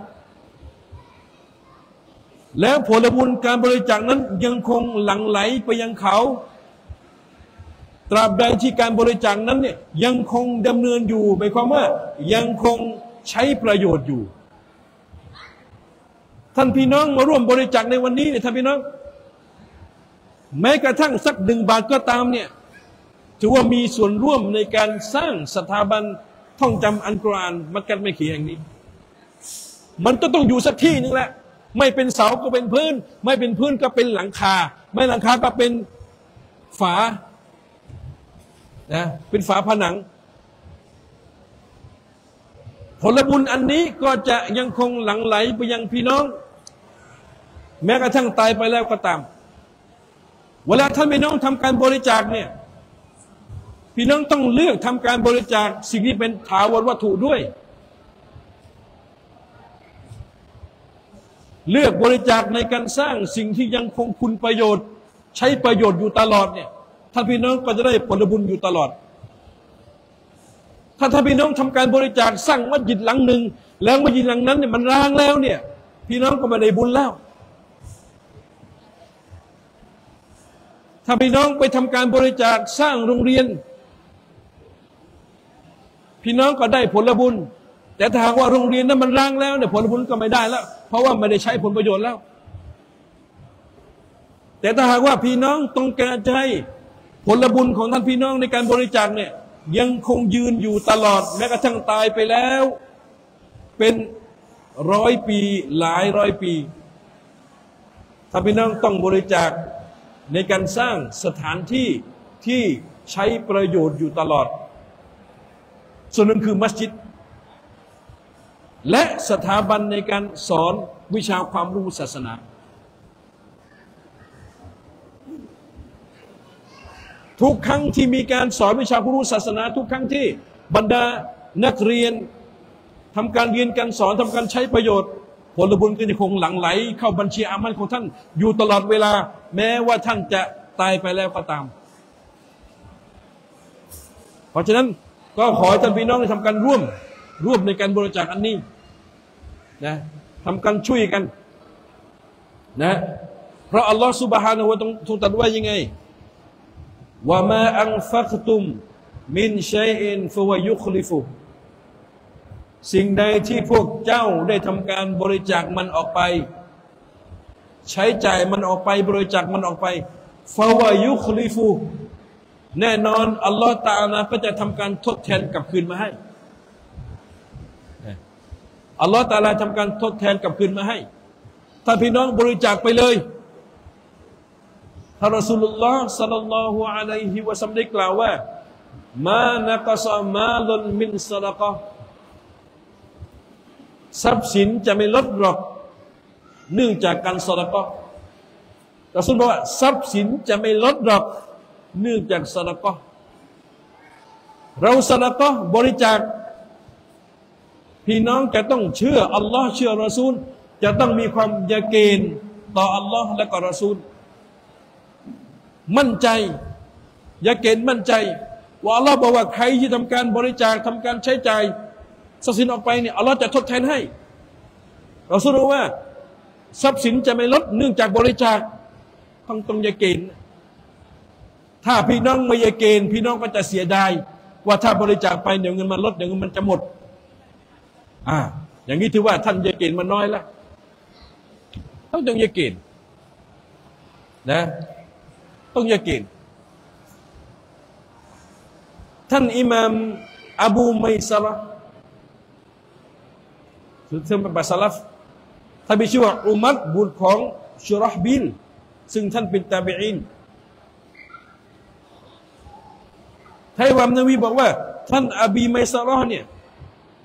A: แล้วผลบุญการบริจาคนั้นยังคงหลั่งไหลไปยังเขา ตราบใดที่การบริจาคนั้นเนี่ยยังคงดำเนินอยู่หมายความว่ายังคงใช้ประโยชน์อยู่ ท่านพี่น้องมาร่วมบริจาคในวันนี้เนี่ยท่านพี่น้อง แม้กระทั่งสักหนึ่งบาทก็ตามเนี่ยถือว่ามีส่วนร่วมในการสร้างสถาบันท่องจำอันกรานมักกัดไม่ขีแห่งนี้ มันก็ต้องอยู่สักที่นึงแหละ ไม่เป็นเสาก็เป็นพื้น ไม่เป็นพื้นก็เป็นหลังคา ไม่หลังคาก็เป็นฝานะเป็นฝาผนัง ผลบุญอันนี้ก็จะยังคงหลั่งไหลไปยังพี่น้อง แม้กระทั่งตายไปแล้วก็ตาม เวลาท่านพี่น้องทำการบริจาคเนี่ยพี่น้องต้องเลือกทำการบริจาคสิ่งที่เป็นถาวรวัตถุด้วย เลือกบริจาคในการสร้างสิ่งที่ยังคงคุณประโยชน์ ใช้ประโยชน์อยู่ตลอดเนี่ยท่านพี่น้องก็จะได้ผลบุญอยู่ตลอด ถ้าท่านพี่น้องทำการบริจาคสร้างมัสยิดหลังหนึ่งแล้วมัสยิดหลังนั้นเนี่ยมันร้างแล้วเนี่ยพี่น้องก็ไม่ได้บุญแล้ว ถ้าพี่น้องไปทำการบริจาคสร้างโรงเรียน พี่น้องก็ได้ผลบุญ แต่ถ้าหากว่าโรงเรียนนั้นมันร้างแล้วเนี่ยผลบุญก็ไม่ได้แล้ว เพราะว่าไม่ได้ใช้ผลประโยชน์แล้ว แต่ถ้าหากว่าพี่น้องต้องการใจผลบุญของท่านพี่น้องในการบริจาคเนี่ย ยังคงยืนอยู่ตลอด แม้กระทั่งตายไปแล้ว เป็นร้อยปีหลายร้อยปีถ้าพี่น้องต้องบริจาคในการสร้างสถานที่ที่ใช้ประโยชน์อยู่ตลอด ส่วนหนึ่งคือมัสยิด และสถาบันในการสอนวิชาความรู้ศาสนา ทุกครั้งที่มีการสอนวิชาความรู้ศาสนา ทุกครั้งที่บรรดานักเรียนทำการเรียนการสอนทำการใช้ประโยชน์ผลบุญก็จะคงหลั่งไหล เข้าบัญชีอามันของท่านอยู่ตลอดเวลา แม้ว่าท่านจะตายไปแล้วก็ตาม เพราะฉะนั้นก็ขอให้ท่านพี่น้องทำการร่วม ร่วมในการบริจาคอันนี้นะทำการช่วยกันนะเพราะอัลลอฮฺสุบฮานะฮูวะทรงตรัสว่ายังไงว่ามาอังฟักตุมมินชัยอินฟวยุคลิฟุสิ่งใดที่พวกเจ้าได้ทำการบริจาคมันออกไป ใช้จ่ายมันออกไปบริจาคมันออกไปฟาวายุคลิฟุแน่นอนอัลลอฮฺตาลาก็จะทำการทดแทนกลับคืนมาให้ อัลลอฮฺตาลาทำการทดแทนกลับคืนมาให้ ถ้าพี่น้องบริจาคไปเลยท่านรสุลลอฮ์สัลลัลลอฮุอะลัยฮิวะซัมได้กล่าวว่า มานักซามาลนมินสลกะทรัพย์สินจะไม่ลดหรอก เนื่องจากการสละก็รอสูลบอกว่าทรัพย์สินจะไม่ลดหรอก เนื่องจากสละก็เราสละก็บริจาค พี่น้องจะต้องเชื่ออัลลอฮ์เชื่อรอซูล จะต้องมีความยาเกณฑ์ต่ออัลลอฮ์และก็รอซูล มั่นใจยาเกณฑ์มั่นใจ ว่าอัลลอฮ์บอกว่าใครที่ทำการบริจาคทำการใช้จ่ายทรัพย์สินออกไปเนี่ยอัลลอฮ์จะทดแทนให้เราสู้รู้ว่า ทรัพย์สินจะไม่ลดเนื่องจากบริจาคต้องต้องยาเกณฑ์ถ้าพี่น้องไม่ยเกณฑ์พี่น้องก็จะเสียดายว่าถ้าบริจาคไปเดี๋ยวเงินมันลดเดี๋ยวเงินมันจะหมด อ่า อย่างนี้ถือว่าท่านยเกณฑ์มันน้อยแล้วต้องต้องยเกณฑ์นะ ต้องยเกณฑ์ท่านอิหมามอบูไมซาลาซึ่งเป็นภาษาลัฟท่านมีชื่อว่าอุมัดบุตรของชุรหบิน ซึ่งท่านเป็นตาบีอินท่านวามนวีบอกว่า ท่านอบีไมซาลอเนี่ย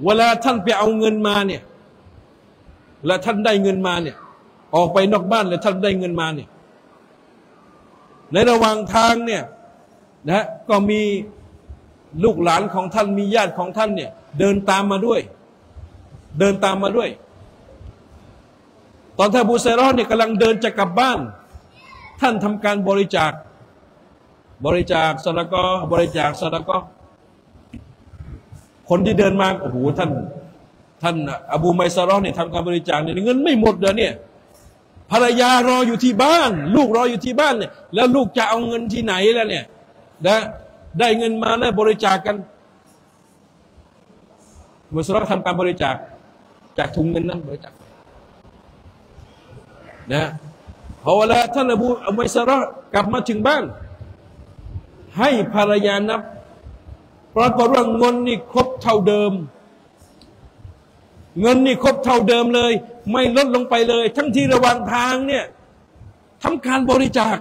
A: เวลาท่านไปเอาเงินมาเนี่ย และท่านได้เงินมาเนี่ย ออกไปนอกบ้านแล้วท่านได้เงินมาเนี่ย ในระหว่างทางเนี่ยนะก็มีลูกหลานของท่านมีญาติของท่านเนี่ย เดินตามมาด้วย เดินตามมาด้วย ตอนท่านบูเซรอเนี่ยกำลังเดินจะกลับบ้าน ท่านทำการบริจาค บริจาคสระกอบริจาคสระกอ คนที่เดินมาโอ้โหท่าน ท่านอบูไมซารอเนี่ยทำการบริจาคเนี่ยเงินไม่หมดเลยเนี่ยภรรยารออยู่ที่บ้าน ลูกรออยู่ที่บ้านเนี่ยแล้วลูกจะเอาเงินที่ไหนแล้วเนี่ยนะได้เงินมาแล้วบริจาคกันมุสลิมทำการบริจาคจากถุงเงินนั้นบริจาคนะพอเวลาท่านอบูอัมัยสระกลับมาถึงบ้าน ให้ภรรยานับปรากฏว่าเงินนี่ครบ เท่าเดิม เงินนี่ครบเท่าเดิมเลย ไม่ลดลงไปเลย ทั้งที่ระหว่างทางเนี่ยทำการบริจาค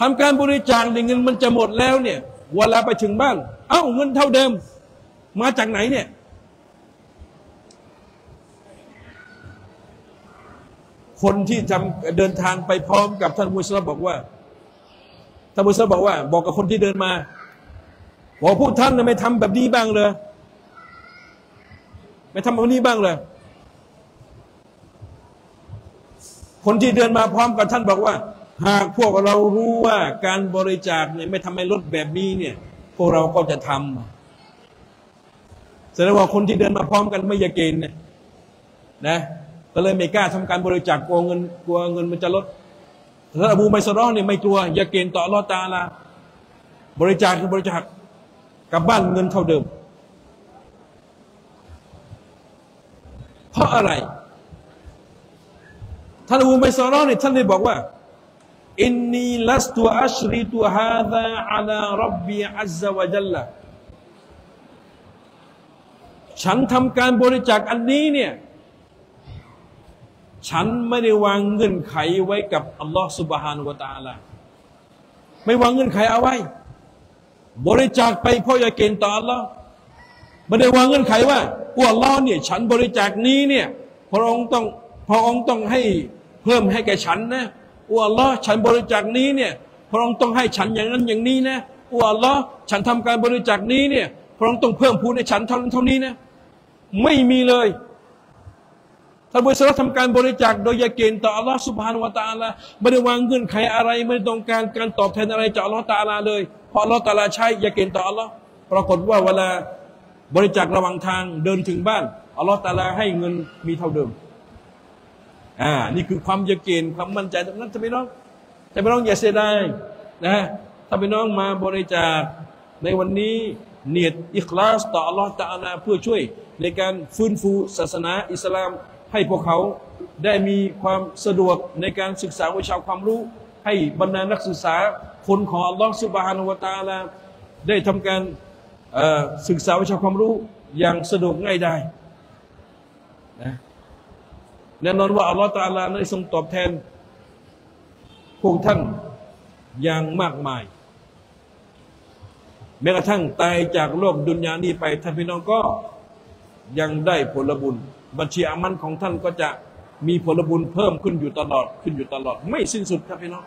A: ทำการบริจาคเงินมันจะหมดแล้วเนี่ยเวลาไปถึงบ้าน เอ้าเงินเท่าเดิม มาจากไหนเนี่ย คนที่ทำเดินทางไปพร้อมกับท่านมุสลิมบอกว่าท่านมุสลิมบอกว่า บอกกับคนที่เดินมา บอกพวกท่านไม่ทำแบบนี้บ้างเลย ไม่ทำแบบนี้บ้างเลย คนที่เดินมาพร้อมกับท่านบอกว่า หากพวกเรารู้ว่าการบริจาคเนี่ยไม่ทำให้ลดแบบนี้เนี่ย พวกเราก็จะทำแสดงว่าคนที่เดินมาพร้อมกันไม่ยาเกณฑ์เนี่ยนะก็เลยไม่กล้าทำการบริจาคกลัวเงินกลัวเงินมันจะลดถ้าอบูไมซรอเนี่ยไม่กลัวยาเกณฑ์ต่อรอตาละบริจาคคือบริจาค กับบ้านเงินเท่าเดิม เพราะอะไร ท่านอูมัยซอร์นี่ท่านได้บอกว่าอินนีลัสตัวอัชริตัวฮาดะอัลารับบีอัลซาวะจัลลาฉันทำการบริจาคอันนี้เนี่ย ฉันไม่ได้วางเงื่อนไขไว้กับอัลลอฮ์สุบฮานุวะตาลาไม่วางเงื่อนไขเอาไว้ บริจาคไปเพราะอยากเกณฑ์ต่ออัลลอฮ์ไม่ได้วางเงื่อนไขว่าอัลลอฮ์เนี่ยฉันบริจาคนี้เนี่ยพระองค์ต้องพระองค์ต้องให้เพิ่มให้แก่ฉันนะอัลลอฮ์ฉันบริจาคนี้เนี่ยพระองค์ต้องให้ฉันอย่างนั้นอย่างนี้นะอัลลอฮ์ฉันทำการบริจาคนี้เนี่ยพระองค์ต้องเพิ่มพูนให้ฉันเท่านั้นเท่านี้นะไม่มีเลย ท่านบริษัททำการบริจาคโดยยาเกณฑ์ต่ออัลลอฮ์สุบฮานวะตาลาไม่ได้วางเงื่อนไขอะไรไม่ต้องการการตอบแทนอะไรจากอัลลอฮ์ตาลาเลยเพราะอัลลอฮ์ตาลาใช้ยาเกณฑ์ต่ออัลลอฮ์ปรากฏว่าเวลาบริจาคระหว่างทางเดินถึงบ้านอัลลอฮ์ตาลาให้เงินมีเท่าเดิมอ่านี่คือความยาเกณฑ์ความมั่นใจตรงนั้นจะไม่ร้องแต่ไม่ต้องอย่าเสียดายนะถ้าพี่น้องมาบริจาคในวันนี้เนียดอิคลาสต่ออัลลอฮฺตาลาเพื่อช่วยในการฟื้นฟูศาสนาอิสลาม ให้พวกเขาได้มีความสะดวกในการศึกษาวิชาความรู้ ให้บรรดานักศึกษาคนของอัลลอฮฺสุบฮานุวตาลาได้ทำการศึกษาวิชาความรู้อย่างสะดวกง่ายได้นะแน่นอนว่าอัลลอฮฺตาลาได้ทรงตอบแทน พวกท่านอย่างมากมาย แม้กระทั่งตายจากโลกดุนยานี้ไปท่านพี่น้องก็ยังได้ผลบุญ บัญชีอามันของท่านก็จะมีผลบุญเพิ่มขึ้นอยู่ตลอดขึ้นอยู่ตลอด ไม่สิ้นสุดครับพี่น้อง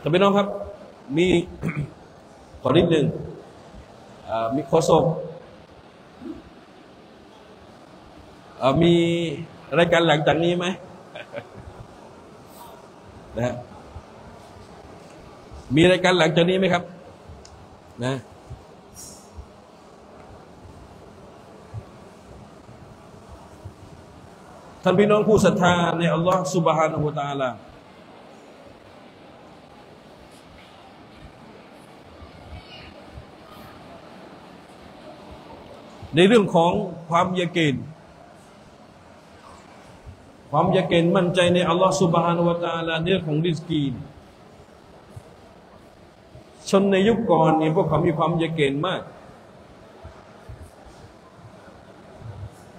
A: ท่านพี่น้องครับ มีขอนิดหนึ่งมีโคศกมีรายการหลังจากนี้ไหม นะมีรายการหลังจากนี้ไหมครับ นะท่านพี่น้องผู้ศรัทธาในอัลลอฮฺ سبحانه และ تعالى ในเรื่องของความยาเกณฑ์ ความยาเกณฑ์มั่นใจในอัลลอฮฺสุบฮานวะตาลาเรื่อของริสกีนชนในยุคก่อนเนี่ยพวกเขามีความยาเกณฑ์มาก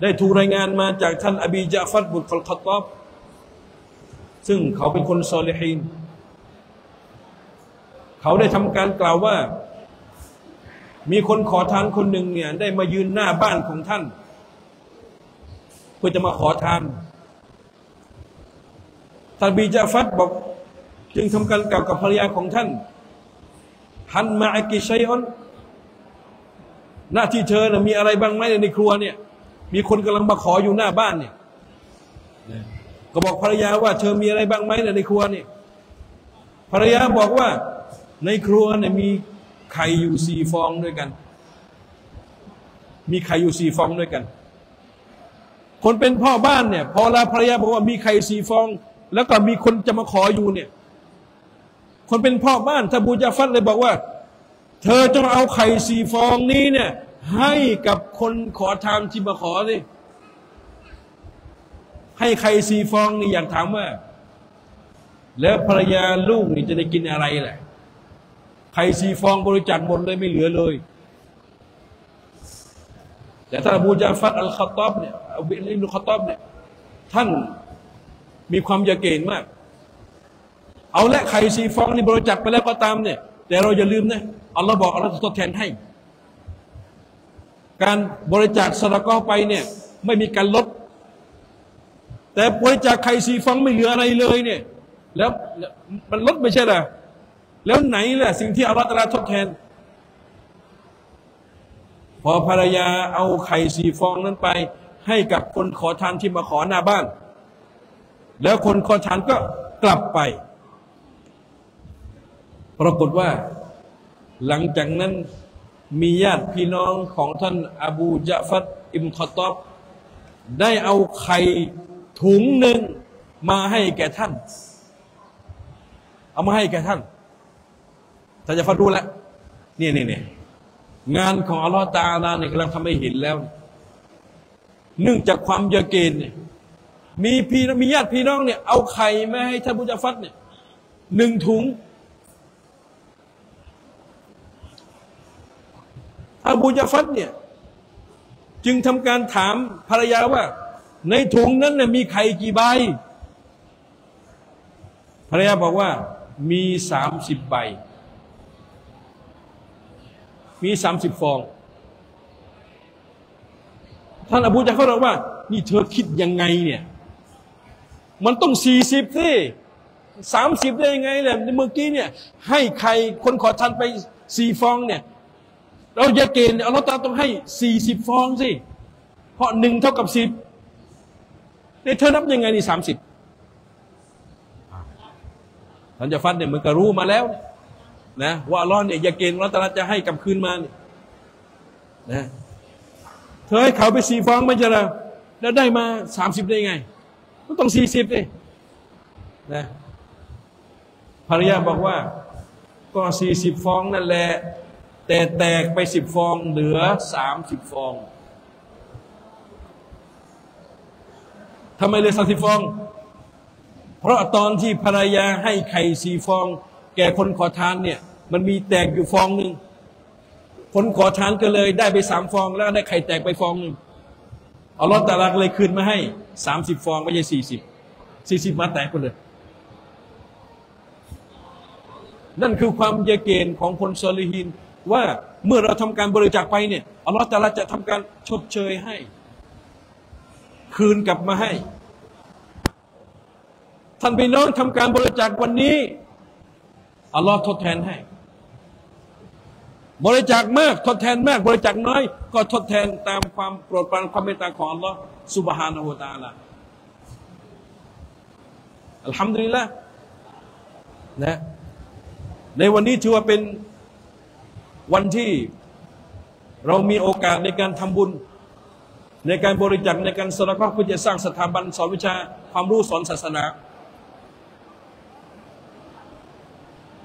A: ได้ถูกรายงานมาจากท่านอบีจาฟัดบุตรฟัลคัตตอบซึ่งเขาเป็นคนซอลิฮีนเขาได้ทำการกล่าวว่า มีคนขอทานคนหนึ่งเนี่ยได้มายืนหน้าบ้านของท่าน เพื่อจะมาขอทาน ท่านบีจาฟัดบอก จึงทำการกล่าวกับภรรยาของท่านฮันมาอักิชัยอนหน้าที่เธอนะมีอะไรบ้างไหมในครัวเนี่ย มีคนกำลังมาขออยู่หน้าบ้านเนี่ยก็บอกภรรยาว่าเธอมีอะไรบ้างไหมในครัวเนี่ยภรรยาบอกว่าในครัวเนี่ยมีไข่อยู่สี่ฟองด้วยกัน มีไข่อยู่สี่ฟองด้วยกัน คนเป็นพ่อบ้านเนี่ย พอลาภรรยาบอกว่ามีไข่สี่ฟอง แล้วก็มีคนจะมาขออยู่เนี่ย คนเป็นพ่อบ้านทบูจาฟัดเลยบอกว่า เธอจงเอาไข่สี่ฟองนี้เนี่ย ให้กับคนขอทานที่มาขอสิให้ไข่สี่ฟองนี่อยากถามว่า แล้วภรรยาลูกนี่จะได้กินอะไรแหละไข่สีฟองบริจาคหมดเลยไม่เหลือเลย แต่ถ้าบูจาฟัดอัลคาตอบเนี่ยอับิลินุคาตอบเนี่ยท่าน มีความยาเกณฑ์มาก เอาละไข่สีฟองนี่บริจาคไปแล้วก็ตามเนี่ย แต่เราอย่าลืมนะอัลลอฮ์บอกอัลลอฮ์จะทดแทนให้ การบริจาคสละก็ไปเนี่ย ไม่มีการลด แต่บริจาคไข่สีฟองไม่เหลืออะไรเลยเนี่ย แล้วมันลดไม่ใช่หรอแล้วไหนแหละสิ่งที่อัลลอฮฺตรัสทดแทน พอภรรยาเอาไข่สีฟองนั้นไป ให้กับคนขอทานที่มาขอหน้าบ้าน แล้วคนขอทานก็กลับไป ปรากฏว่า หลังจากนั้นมีญาติพี่น้องของท่านอบูจาฟัดอิมคอตอบได้เอาไข่ถุงหนึ่งมาให้แก่ท่าน เอามาให้แก่ท่านถ้าจะฟัดรู้แล้วนี่นี่นี่งานของอัลลอฮฺตาลาเนี่ยกำลังทำให้เห็นแล้ว เนื่องจากความเยาเกณฑ์เนี่ย มีพี่มีญาติพี่น้องเนี่ยเอาไข่มาให้ท่านผู้จะฟัดเนี่ยหนึ่งถุงอาบูจาฟัดเนี่ย จึงทำการถามภรรยาว่า ในถุงนั้นเนี่ยมีไข่กี่ใบ ภรรยาบอกว่า มีสามสิบใบ มีสามสิบฟอง ท่านอบูจะเขาบอกว่า นี่เธอคิดยังไงเนี่ย มันต้องสี่สิบสิสามสิบได้ยังไงเนี่ยเมื่อกี้เนี่ยให้ใครคนขอทันไปสี่ฟองเนี่ยเราจะเกณฑ์เอาเราต้องให้สี่สิบฟองสิเพราะหนึ่งเท่ากับสิบเนี่ยเธอนับยังไงนี่สามสิบท่านจะฟันเนี่ยมันก็รู้มาแล้วนะว่าร้อนเนี่ยยาเกณฑ์รัตนจะให้กลับคืนมาเนี่ยนะเธอให้เขาไปสี่ฟองไม่ใช่หรอแล้วได้มาสามสิบได้ไง ก็ต้องสี่สิบเลยนะภรรยาบอกว่า ก็สี่สิบฟองนั่นแหละ แต่แตกไปสิบฟองเหลือสามสิบฟองทำไมเลยสามสิบฟอง เพราะตอนที่ภรรยาให้ไข่สี่ฟอง แก่คนขอทานเนี่ย มันมีแตกอยู่ฟองหนึ่งคนขอทานก็เลยได้ไปสามฟอง แล้วได้ไข่แตกไปฟองหนึ่ง อาลอตตาลักเลยคืนมาให้สามสิบฟองไม่ใช่สี่สิบสี่สิบมาแตกไปเลย นั่นคือความเยเกณฑ์ของคนซอลิฮินว่าเมื่อเราทำการบริจาคไปเนี่ยอัลลอฮฺตาลาจะทำการชดเชยให้ คืนกลับมาให้ ท่านพี่น้องทำการบริจาควันนี้อัลลอฮ์ทดแทนให้ บริจาคมากทดแทนมาก บริจาคน้อย ก็ทดแทนตามความโปรดปรานความเมตตาของอัลลอฮ์สุบฮานาหูตาละอัลฮัมดุลิลละนะในวันนี้ถือว่าเป็นวันที่เรามีโอกาสในการทำบุญ ในการบริจาคในการสละก็เพื่อจะสร้างสถาบันสอนวิชาความรู้สอนศาสนา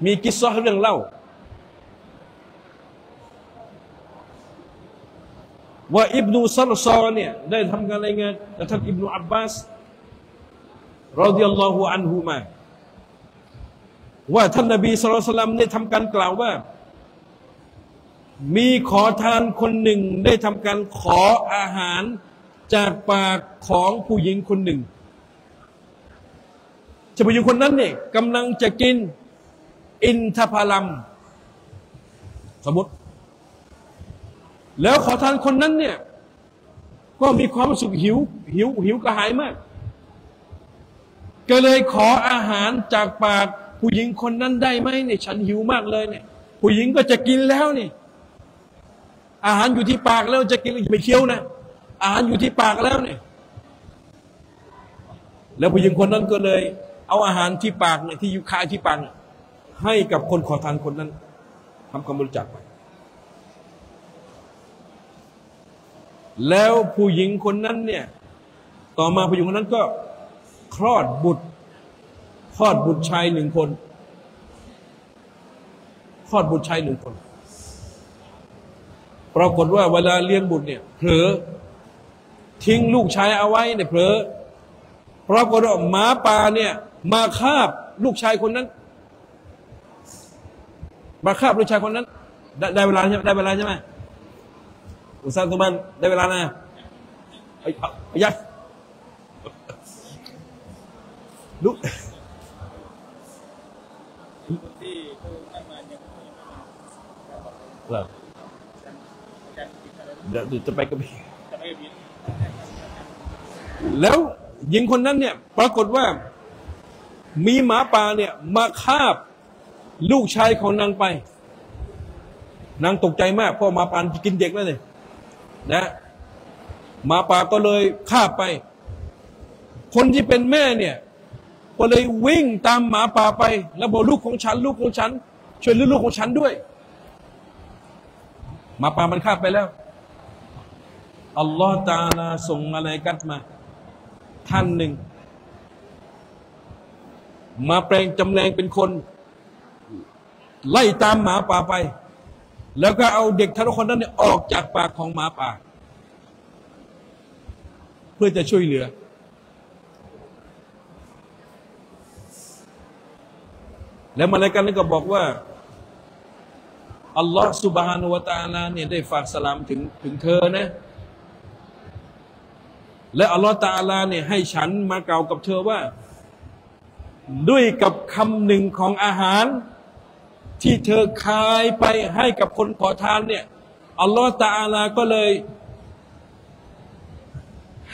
A: มีกิสซอเรื่องเล่า ว่าอิบนูซัลซอเนี่ยได้ทำการรายงานจากท่านอิบนูอับบาสรอดิยัลลอฮุอันฮุมาว่าท่านนบีสุลต่านได้ทำการกล่าวว่า มีขอทานคนหนึ่งได้ทำการขออาหารจากปากของผู้หญิงคนหนึ่งจะผู้หญิงคนนั้นเนี่ยกำลังจะกินอินทพลัมสมมติ แล้วขอทานคนนั้นเนี่ย ก็มีความรู้สึกหิว หิวหิวกระหายมาก ก็เลยขออาหารจากปากผู้หญิงคนนั้นได้ไหมเนี่ยฉันหิวมากเลยเนี่ย ผู้หญิงก็จะกินแล้วนี่ อาหารอยู่ที่ปากแล้วจะกินไม่เคี้ยวนะ อาหารอยู่ที่ปากแล้วเนี่ย แล้วผู้หญิงคนนั้นก็เลย เอาอาหารที่ปากเนี่ยที่อยู่คาที่ปากให้กับคนขอทานคนนั้นทำความบริจาคไป แล้วผู้หญิงคนนั้นเนี่ยต่อมาผู้หญิงคนนั้นก็คลอดบุตรคลอดบุตรชายหนึ่งคนคลอดบุตรชายหนึ่งคน ปรากฏว่าเวลาเลี้ยงบุตรเนี่ยเผลอทิ้งลูกชายเอาไว้เนี่ยเผลอปรากฏว่าหมาป่าเนี่ยมาคาบลูกชายคนนั้น มาคาบลูกชายคนนั้น ได้เวลาใช่ไหมได้เวลาใช่ไหม อุตสาหตุมันได้เวลานะไอ้ยักลุกเดี๋ยวจะไปกับพี่แล้วหญิงคนนั้นเนี่ย ปรากฏว่า มีหมาป่าเนี่ย มาคาบ ลูกชายของนางไป นางตกใจมากเพราะหมาป่ากินเด็กแล้วเนี่ย นะหมาป่าก็เลยคาไป คนที่เป็นแม่เนี่ยก็เลยวิ่งตามหมาป่าไป แล้วบอกลูกของฉัน ลูกของฉัน ช่วยลูกของฉันด้วยหมาป่ามันคาไปแล้วอัลลอฮฺตาลาส่งมาลายกัดมา ท่านหนึ่ง มาแปลงจำแรงเป็นคน ไล่ตามหมาป่าไป แล้วก็เอาเด็กทารกคนนั้นออกจากปากของหมาป่า เพื่อจะช่วยเหลือ แล้วมาเลยกันนี่ก็บอกว่าอัลลอฮฺสุบฮานุวะตาลาเนี่ยได้ฝากสลามถึงถึงเธอนะ และอัลลอฮฺตาลาเนี่ยให้ฉันมาเก่ากับเธอว่า ด้วยกับคำหนึ่งของอาหาร ที่เธอคายไปให้กับคนขอทานเนี่ยอัลลอฮฺตาลาก็เลย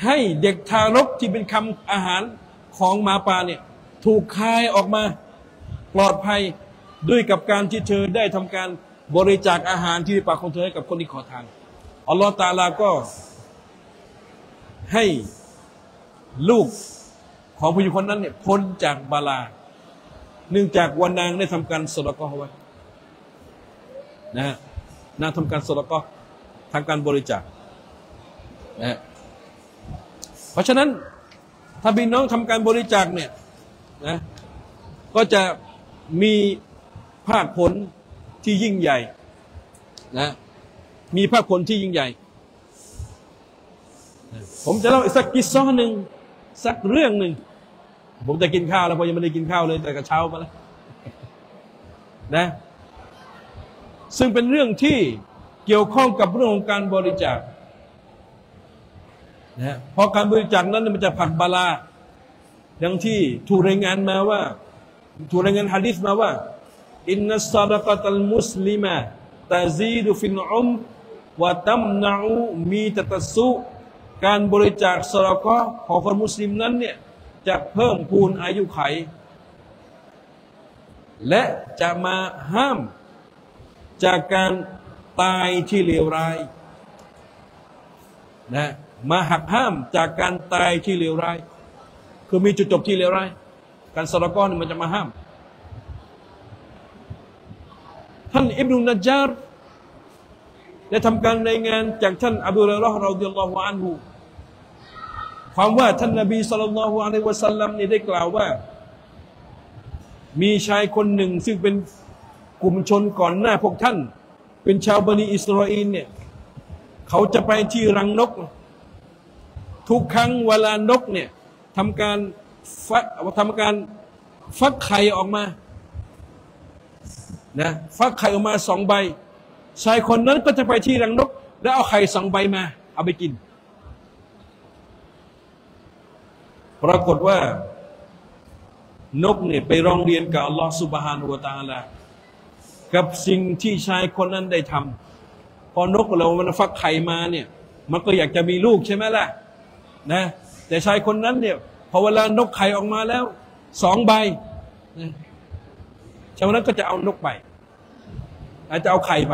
A: ให้เด็กทารกที่เป็นคำอาหารของหมาป่าเนี่ยถูกคายออกมาปลอดภัยด้วยกับการที่เธอได้ทำการบริจาคอาหารที่ปากของเธอให้กับคนที่ขอทานอัลลอฮฺตาลาก็ให้ลูกของผู้หญิงคนนั้นเนี่ยพ้นจากบาลา เนื่องจากวันนางได้ทำการสละก็ไว้นะฮะนางทำการสละก็ทางการบริจาคนะเพราะฉะนั้นถ้าพี่น้องทำการบริจาคเนี่ยนะก็จะมีภาคผลที่ยิ่งใหญ่นะมีภาคผลที่ยิ่งใหญ่ ผมจะเล่าอีกสักกิซซ้อหนึ่งสักเรื่องหนึ่ง ผมจะกินข้าวแล้วพอยังไม่ได้กินข้าวเลยแต่กระเช้ามาแล้วนะ ซึ่งเป็นเรื่องที่เกี่ยวข้องกับเรื่องของการบริจาคนะเพราะการบริจาคนั้นมันจะผักบาลาอย่างที่ถูกรายงานมาว่า ถูกรายงานฮะดิษมาว่าอินนัสซาดะกตัลมุสลิมะตาซีดุฟินอุมวะตัมนาอูมีตะตัสุการบริจาคสระก็ของคนมุสลิมนั้นเนี่ย จะเพิ่มพูนอายุไข และจะมาห้าม จากการตายที่เลวร้ายนะมาหักห้ามจากการตายที่เลวร้าย คือมีจุดจบที่เลวร้าย การสระก้อนมันจะมาห้าม ท่านอิบนุนจารได้ทำการรายงานจากท่านอับูเรรอห์เราดิยัลลอฮุอันฮู ความว่าท่านนบีสุลต่านละฮ์อะลัยวะสัลลัมนี่ได้กล่าวว่า มีชายคนหนึ่งซึ่งเป็นกลุ่มชนก่อนหน้าพวกท่าน เป็นชาวบันิอิสราเอลเนี่ยเขาจะไปที่รังนก ทุกครั้งเวลานกเนี่ยทำการฟักทำการฟักไข่ออกมานะฟักไข่ออกมาสองใบชายคนนั้นก็จะไปที่รังนก แล้วเอาไข่สองใบมา เอาไปกิน ปรากฏว่านกเนี่ยไปร้องเรียนกับอัลลอฮฺสุบฮานุวะตาลากับสิ่งที่ชายคนนั้นได้ทำอนกเรามันฟักไข่มาเนี่ย มันก็อยากจะมีลูกใช่ไหมล่ะนะแต่ชายคนนั้นเนี่ยพอเวลานกไข่ออกมาแล้วสองใบนะชาวนั้นก็จะเอานกไปอาจจะเอาไข่ไป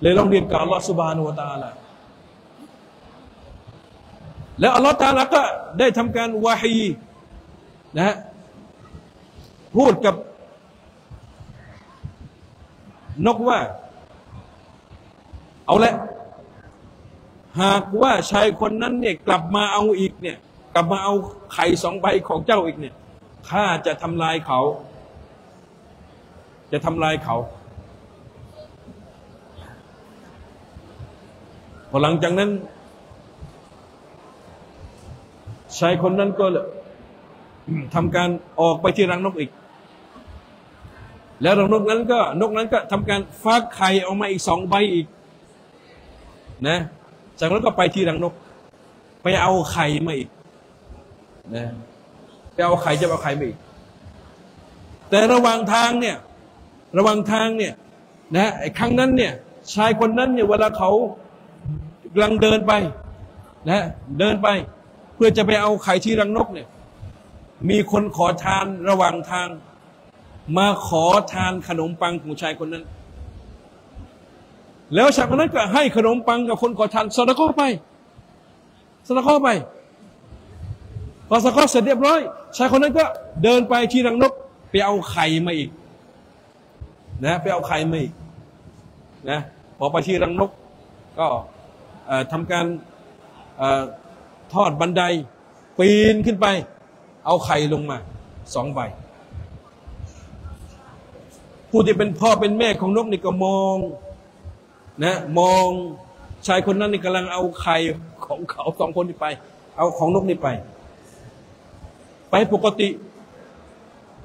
A: เลยลองเรียนกับอัลลอฮฺสุบานุวตาละ แล้วอัลลอฮฺตาละก็ได้ทำการวาฮีนะฮะพูดกับนกว่า เอาละหากว่าชายคนนั้นเนี่ยกลับมาเอาอีกเนี่ย กลับมาเอาไข่สองใบของเจ้าอีกเนี่ยข้าจะทำลายเขา จะทำลายเขาพอหลังจากนั้น ชายคนนั้นก็ทำการออกไปที่รังนกอีก แล้วรังนกนั้นก็นกนั้นก็ทำการฟักไข่ออกมาอีกสองใบอีกนะจากนั้นก็ไปที่รังนก ไปเอาไข่มาอีกนะไปเอาไข่จะเอาไข่มาอีก แต่ระหว่างทางเนี่ยระหว่างทางเนี่ยนะไอ้ครั้งนั้นเนี่ยชายคนนั้นเนี่ยเวลาเขากำลังเดินไปนะเดินไป พื่อจะไปเอาไข่ที่รังนกเนี่ย มีคนขอทานระหว่างทาง มาขอทานขนมปังของชายคนนั้น แล้วชายคนนั้นก็ให้ขนมปังกับคนขอทานสละข้อไปสละข้อไปพอสละข้อเสร็จเรียบร้อยชายคนนั้นก็เดินไปที่รังนกไปเอาไข่มาอีก นะไปเอาไข่มาอีกนะพอไปที่รังนก ก็ทำการ ทอดบันได ปีนขึ้นไป เอาไข่ลงมาสองใบ ผู้ที่เป็นพ่อเป็นแม่ของนกนี่ก็มองนะมองชายคนนั้นนี่กำลังเอาไข่ของเขาสองคนนี้ไป เอาของนกนี่ไป ไปปกติ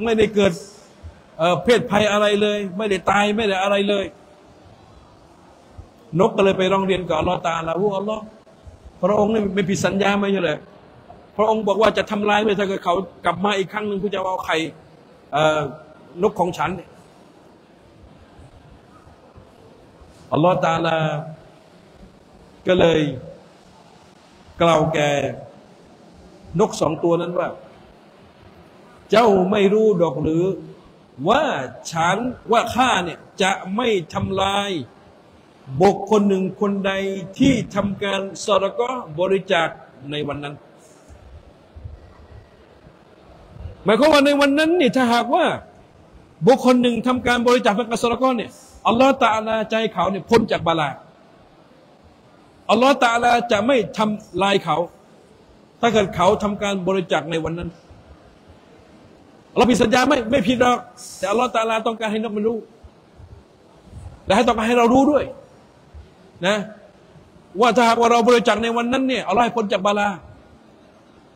A: ไม่ได้เกิดเเพศภัยอะไรเลย ไม่ได้ตายไม่ได้อะไรเลย นกก็เลยไปร้องเรียนกับอัลลอฮ์ตาลาว่าอัลลอฮ์ พระองค์นี่ไม่ผิดสัญญาไม่ใช่เลยพระองค์บอกว่าจะทำลายไม่ถ้าเกิดเขากลับมาอีกครั้งหนึ่งเพื่อจะเอาไข่นกของฉันอัลลอฮ์ตาลา ก็เลยกล่าวแก่นกสองตัวนั้นว่า เจ้าไม่รู้ดอกหรือ ว่าฉันว่าข้าเนี่ยจะไม่ทำลาย บุคคลหนึ่งคนใดที่ทำการสรก็บริจาคในวันนั้น หมายความว่าในวันนั้นเนี่ยถ้าหากว่า บุคคลหนึ่งทำการบริจาคเป็นการสรก็เนี่ยอัลลอฮฺตาลาใจเขาเนี่ยพ้นจากบาลาอัลลอฮฺตาลาจะไม่ทำลายเขา ถ้าเกิดเขาทำการบริจาคในวันนั้นเราผิดสัญญาไม่ไม่ผิดหรอกแต่อัลลอฮฺตาลาต้องการให้นกมันรู้และให้ต้องการให้เรารู้ด้วย นะว่าถ้าหากว่าเราบริจาคในวันนั้นเนี่ยเอาให้พ้นจากบาลา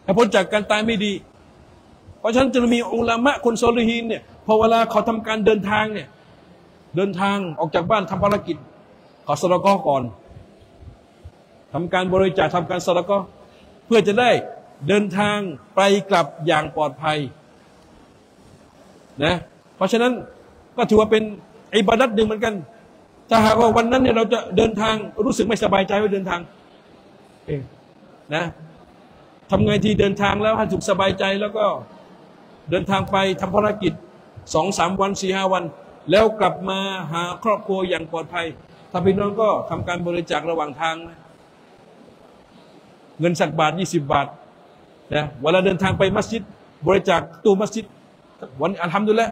A: ให้พ้นจากการตายไม่ดี เพราะฉะนั้นจะมีอุลามะคนโซลิฮีนเนี่ยพอเวลาเขาทำการเดินทางเนี่ยเดินทางออกจากบ้านทำภารกิจขอสละก็ก่อนทำการบริจาคทำการสละก็เพื่อจะได้เดินทางไปกลับอย่างปลอดภัยนะเพราะฉะนั้นก็ถือว่าเป็นอิบาดัดหนึ่งเหมือนกัน ถ้าหากว่าวันนั้นเนี่ยเราจะเดินทางรู้สึกไม่สบายใจว่าเดินทางเองนะทำไงที่เดินทางแล้วให้ถูกสบายใจแล้วก็เดินทางไปทำภารกิจสองสามวันสี่ห้าวัน แล้วกลับมาหาครอบครัวอย่างปลอดภัยถ้าพี่น้องก็ทำการบริจาคระหว่างทางนะเงินสักบาทยี่สิบบาทนะเวลาเดินทางไปมัสยิด บริจาคตู้มัสยิดวันอัลฮัมดุลิลละ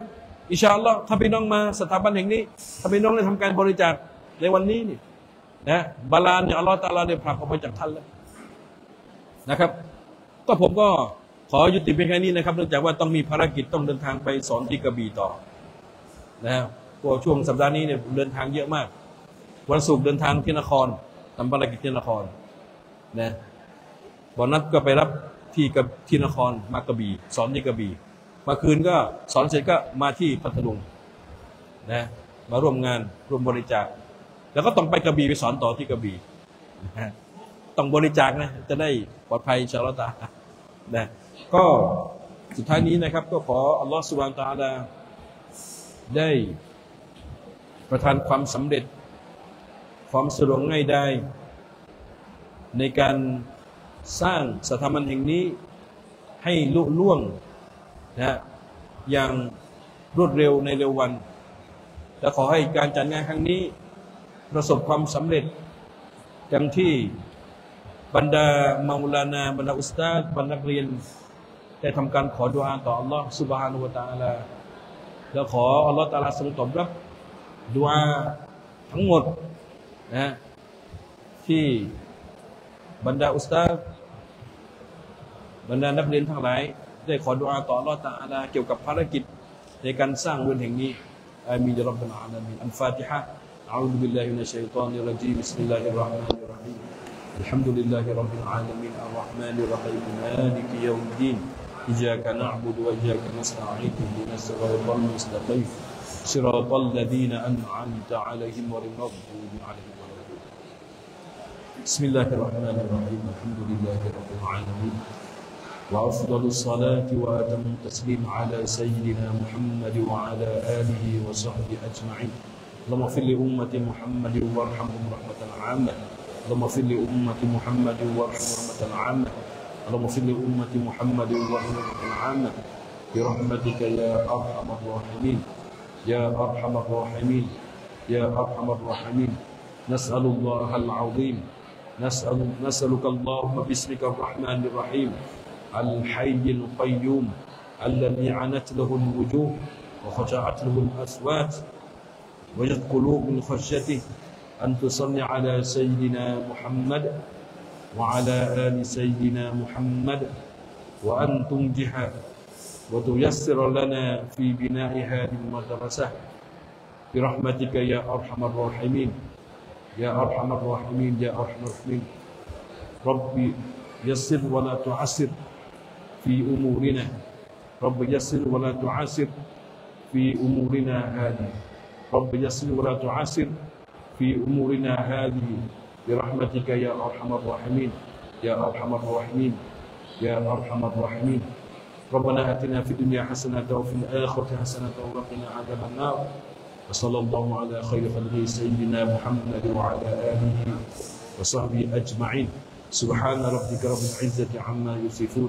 A: อิชาอัลลอฮ์ถ้าพี่น้องมาสถาบันแห่งนี้ ถ้าพี่น้องได้ทำการบริจาคในวันนี้นี่นะบาลานเนี่ยอัลลอฮ์ตาลาเนี่ยผลักออกไปจากท่านแล้วนะครับ ก็ผมก็ขอยุติเพียงแค่นี้นะครับเนื่องจากว่าต้องมีภารกิจต้องเดินทางไปสอนที่กระบี่ต่อนะครับพวกช่วงสัปดาห์นี้เนี่ยเดินทางเยอะมาก วันศุกร์เดินทางที่นครทำภารกิจที่นครนะวันนัดก็ไปรับที่กับที่นครมากระบี่สอนที่กระบี่ มาคืนก็สอนเสร็จก็มาที่พัทลุงนะมาร่วมงานร่วมบริจาค แล้วก็ต้องไปกระบี่ไปสอนต่อที่กระบี่นะต้องบริจาคนะจะได้ปลอดภัยชาลตานะก็สุดท้ายนี้นะครับ ก็ขออัลลอฮฺสุบานตาลาได้ประทานความสำเร็จ ความสะดวกง่ายได้ ในการสร้างสถาบันแห่งนี้ให้ลุล่วง นะอย่างรวดเร็วในเร็ววัน และขอให้การจัดงานครั้งนี้ ประสบความสำเร็จอย่างที่บรรดามามุลานาบรรดาอุสตาดบรรดานักเรียน ได้ทำการขอดุอาต่ออัลลอฮ์ سبحانه และ تعالى แล้วขออัลลอฮ์ตาลาทรงตอบรับดุอาทั้งหมดนะที่บรรดาอุสตาดบรรดานักเรียนทั้งหลาย ได้ขอดุอาต่ออัลลอฮ์ตาลาเกี่ยวกับภารกิจในการสร้างเรือนแห่งนี้อามีนรับบิลอาลามีนอัลฟาติฮะ أعوذ بالله من الشيطان الرجيم بسم الله الرحمن الرحيم الحمد لله رب العالمين الرحمن الرحيم مالك يوم الدين إياك نعبد وإياك نستعين اهدنا الصراط المستقيم صراط الذين أنعمت عليهم غير المغضوب عليهم ولا الضالين بسم الله الرحمن الرحيم الحمد لله رب العالمين وأفضل الصلاة وأتم التسليم على سيدنا محمد وعلى آله وصحبه أجمعين. اللهم اغفر لأمة محمد وارحمهم رحمة عامة. اللهم اغفر لأمة محمد وارحمهم رحمة عامة. اللهم اغفر لأمة محمد وارحمهم رحمة عامة. برحمتك يا أرحم الراحمين. يا أرحم الراحمين. يا أرحم الراحمين. نسأل الله العظيم. نسأل نسألك اللهم باسمك الرحمن الرحيم. الحي القيوم الذي عنت له الوجوه وخشعت له الأصوات وجد قلوب من خشيته. أن تصلي على سيدنا محمد وعلى آل سيدنا محمد وأن تنجح وتيسر لنا في بناء هذه المدرسة. برحمتك يا أرحم الراحمين. يا أرحم الراحمين يا أرحم الراحمين. ربي يسر ولا تعسر. في أمورنا. رب يسر ولا تعسر في أمورنا هذه. رب يسر ولا تعسر في أمورنا هذه. برحمتك يا أرحم الراحمين. يا أرحم الراحمين. يا أرحم الراحمين. ربنا آتنا في الدنيا حسنة وفي الآخرة حسنة وقنا عذاب النار. وصلى الله على خير خلقه سيدنا محمد وعلى آله وصحبه أجمعين. سبحان ربك رب العزة عما يصفون.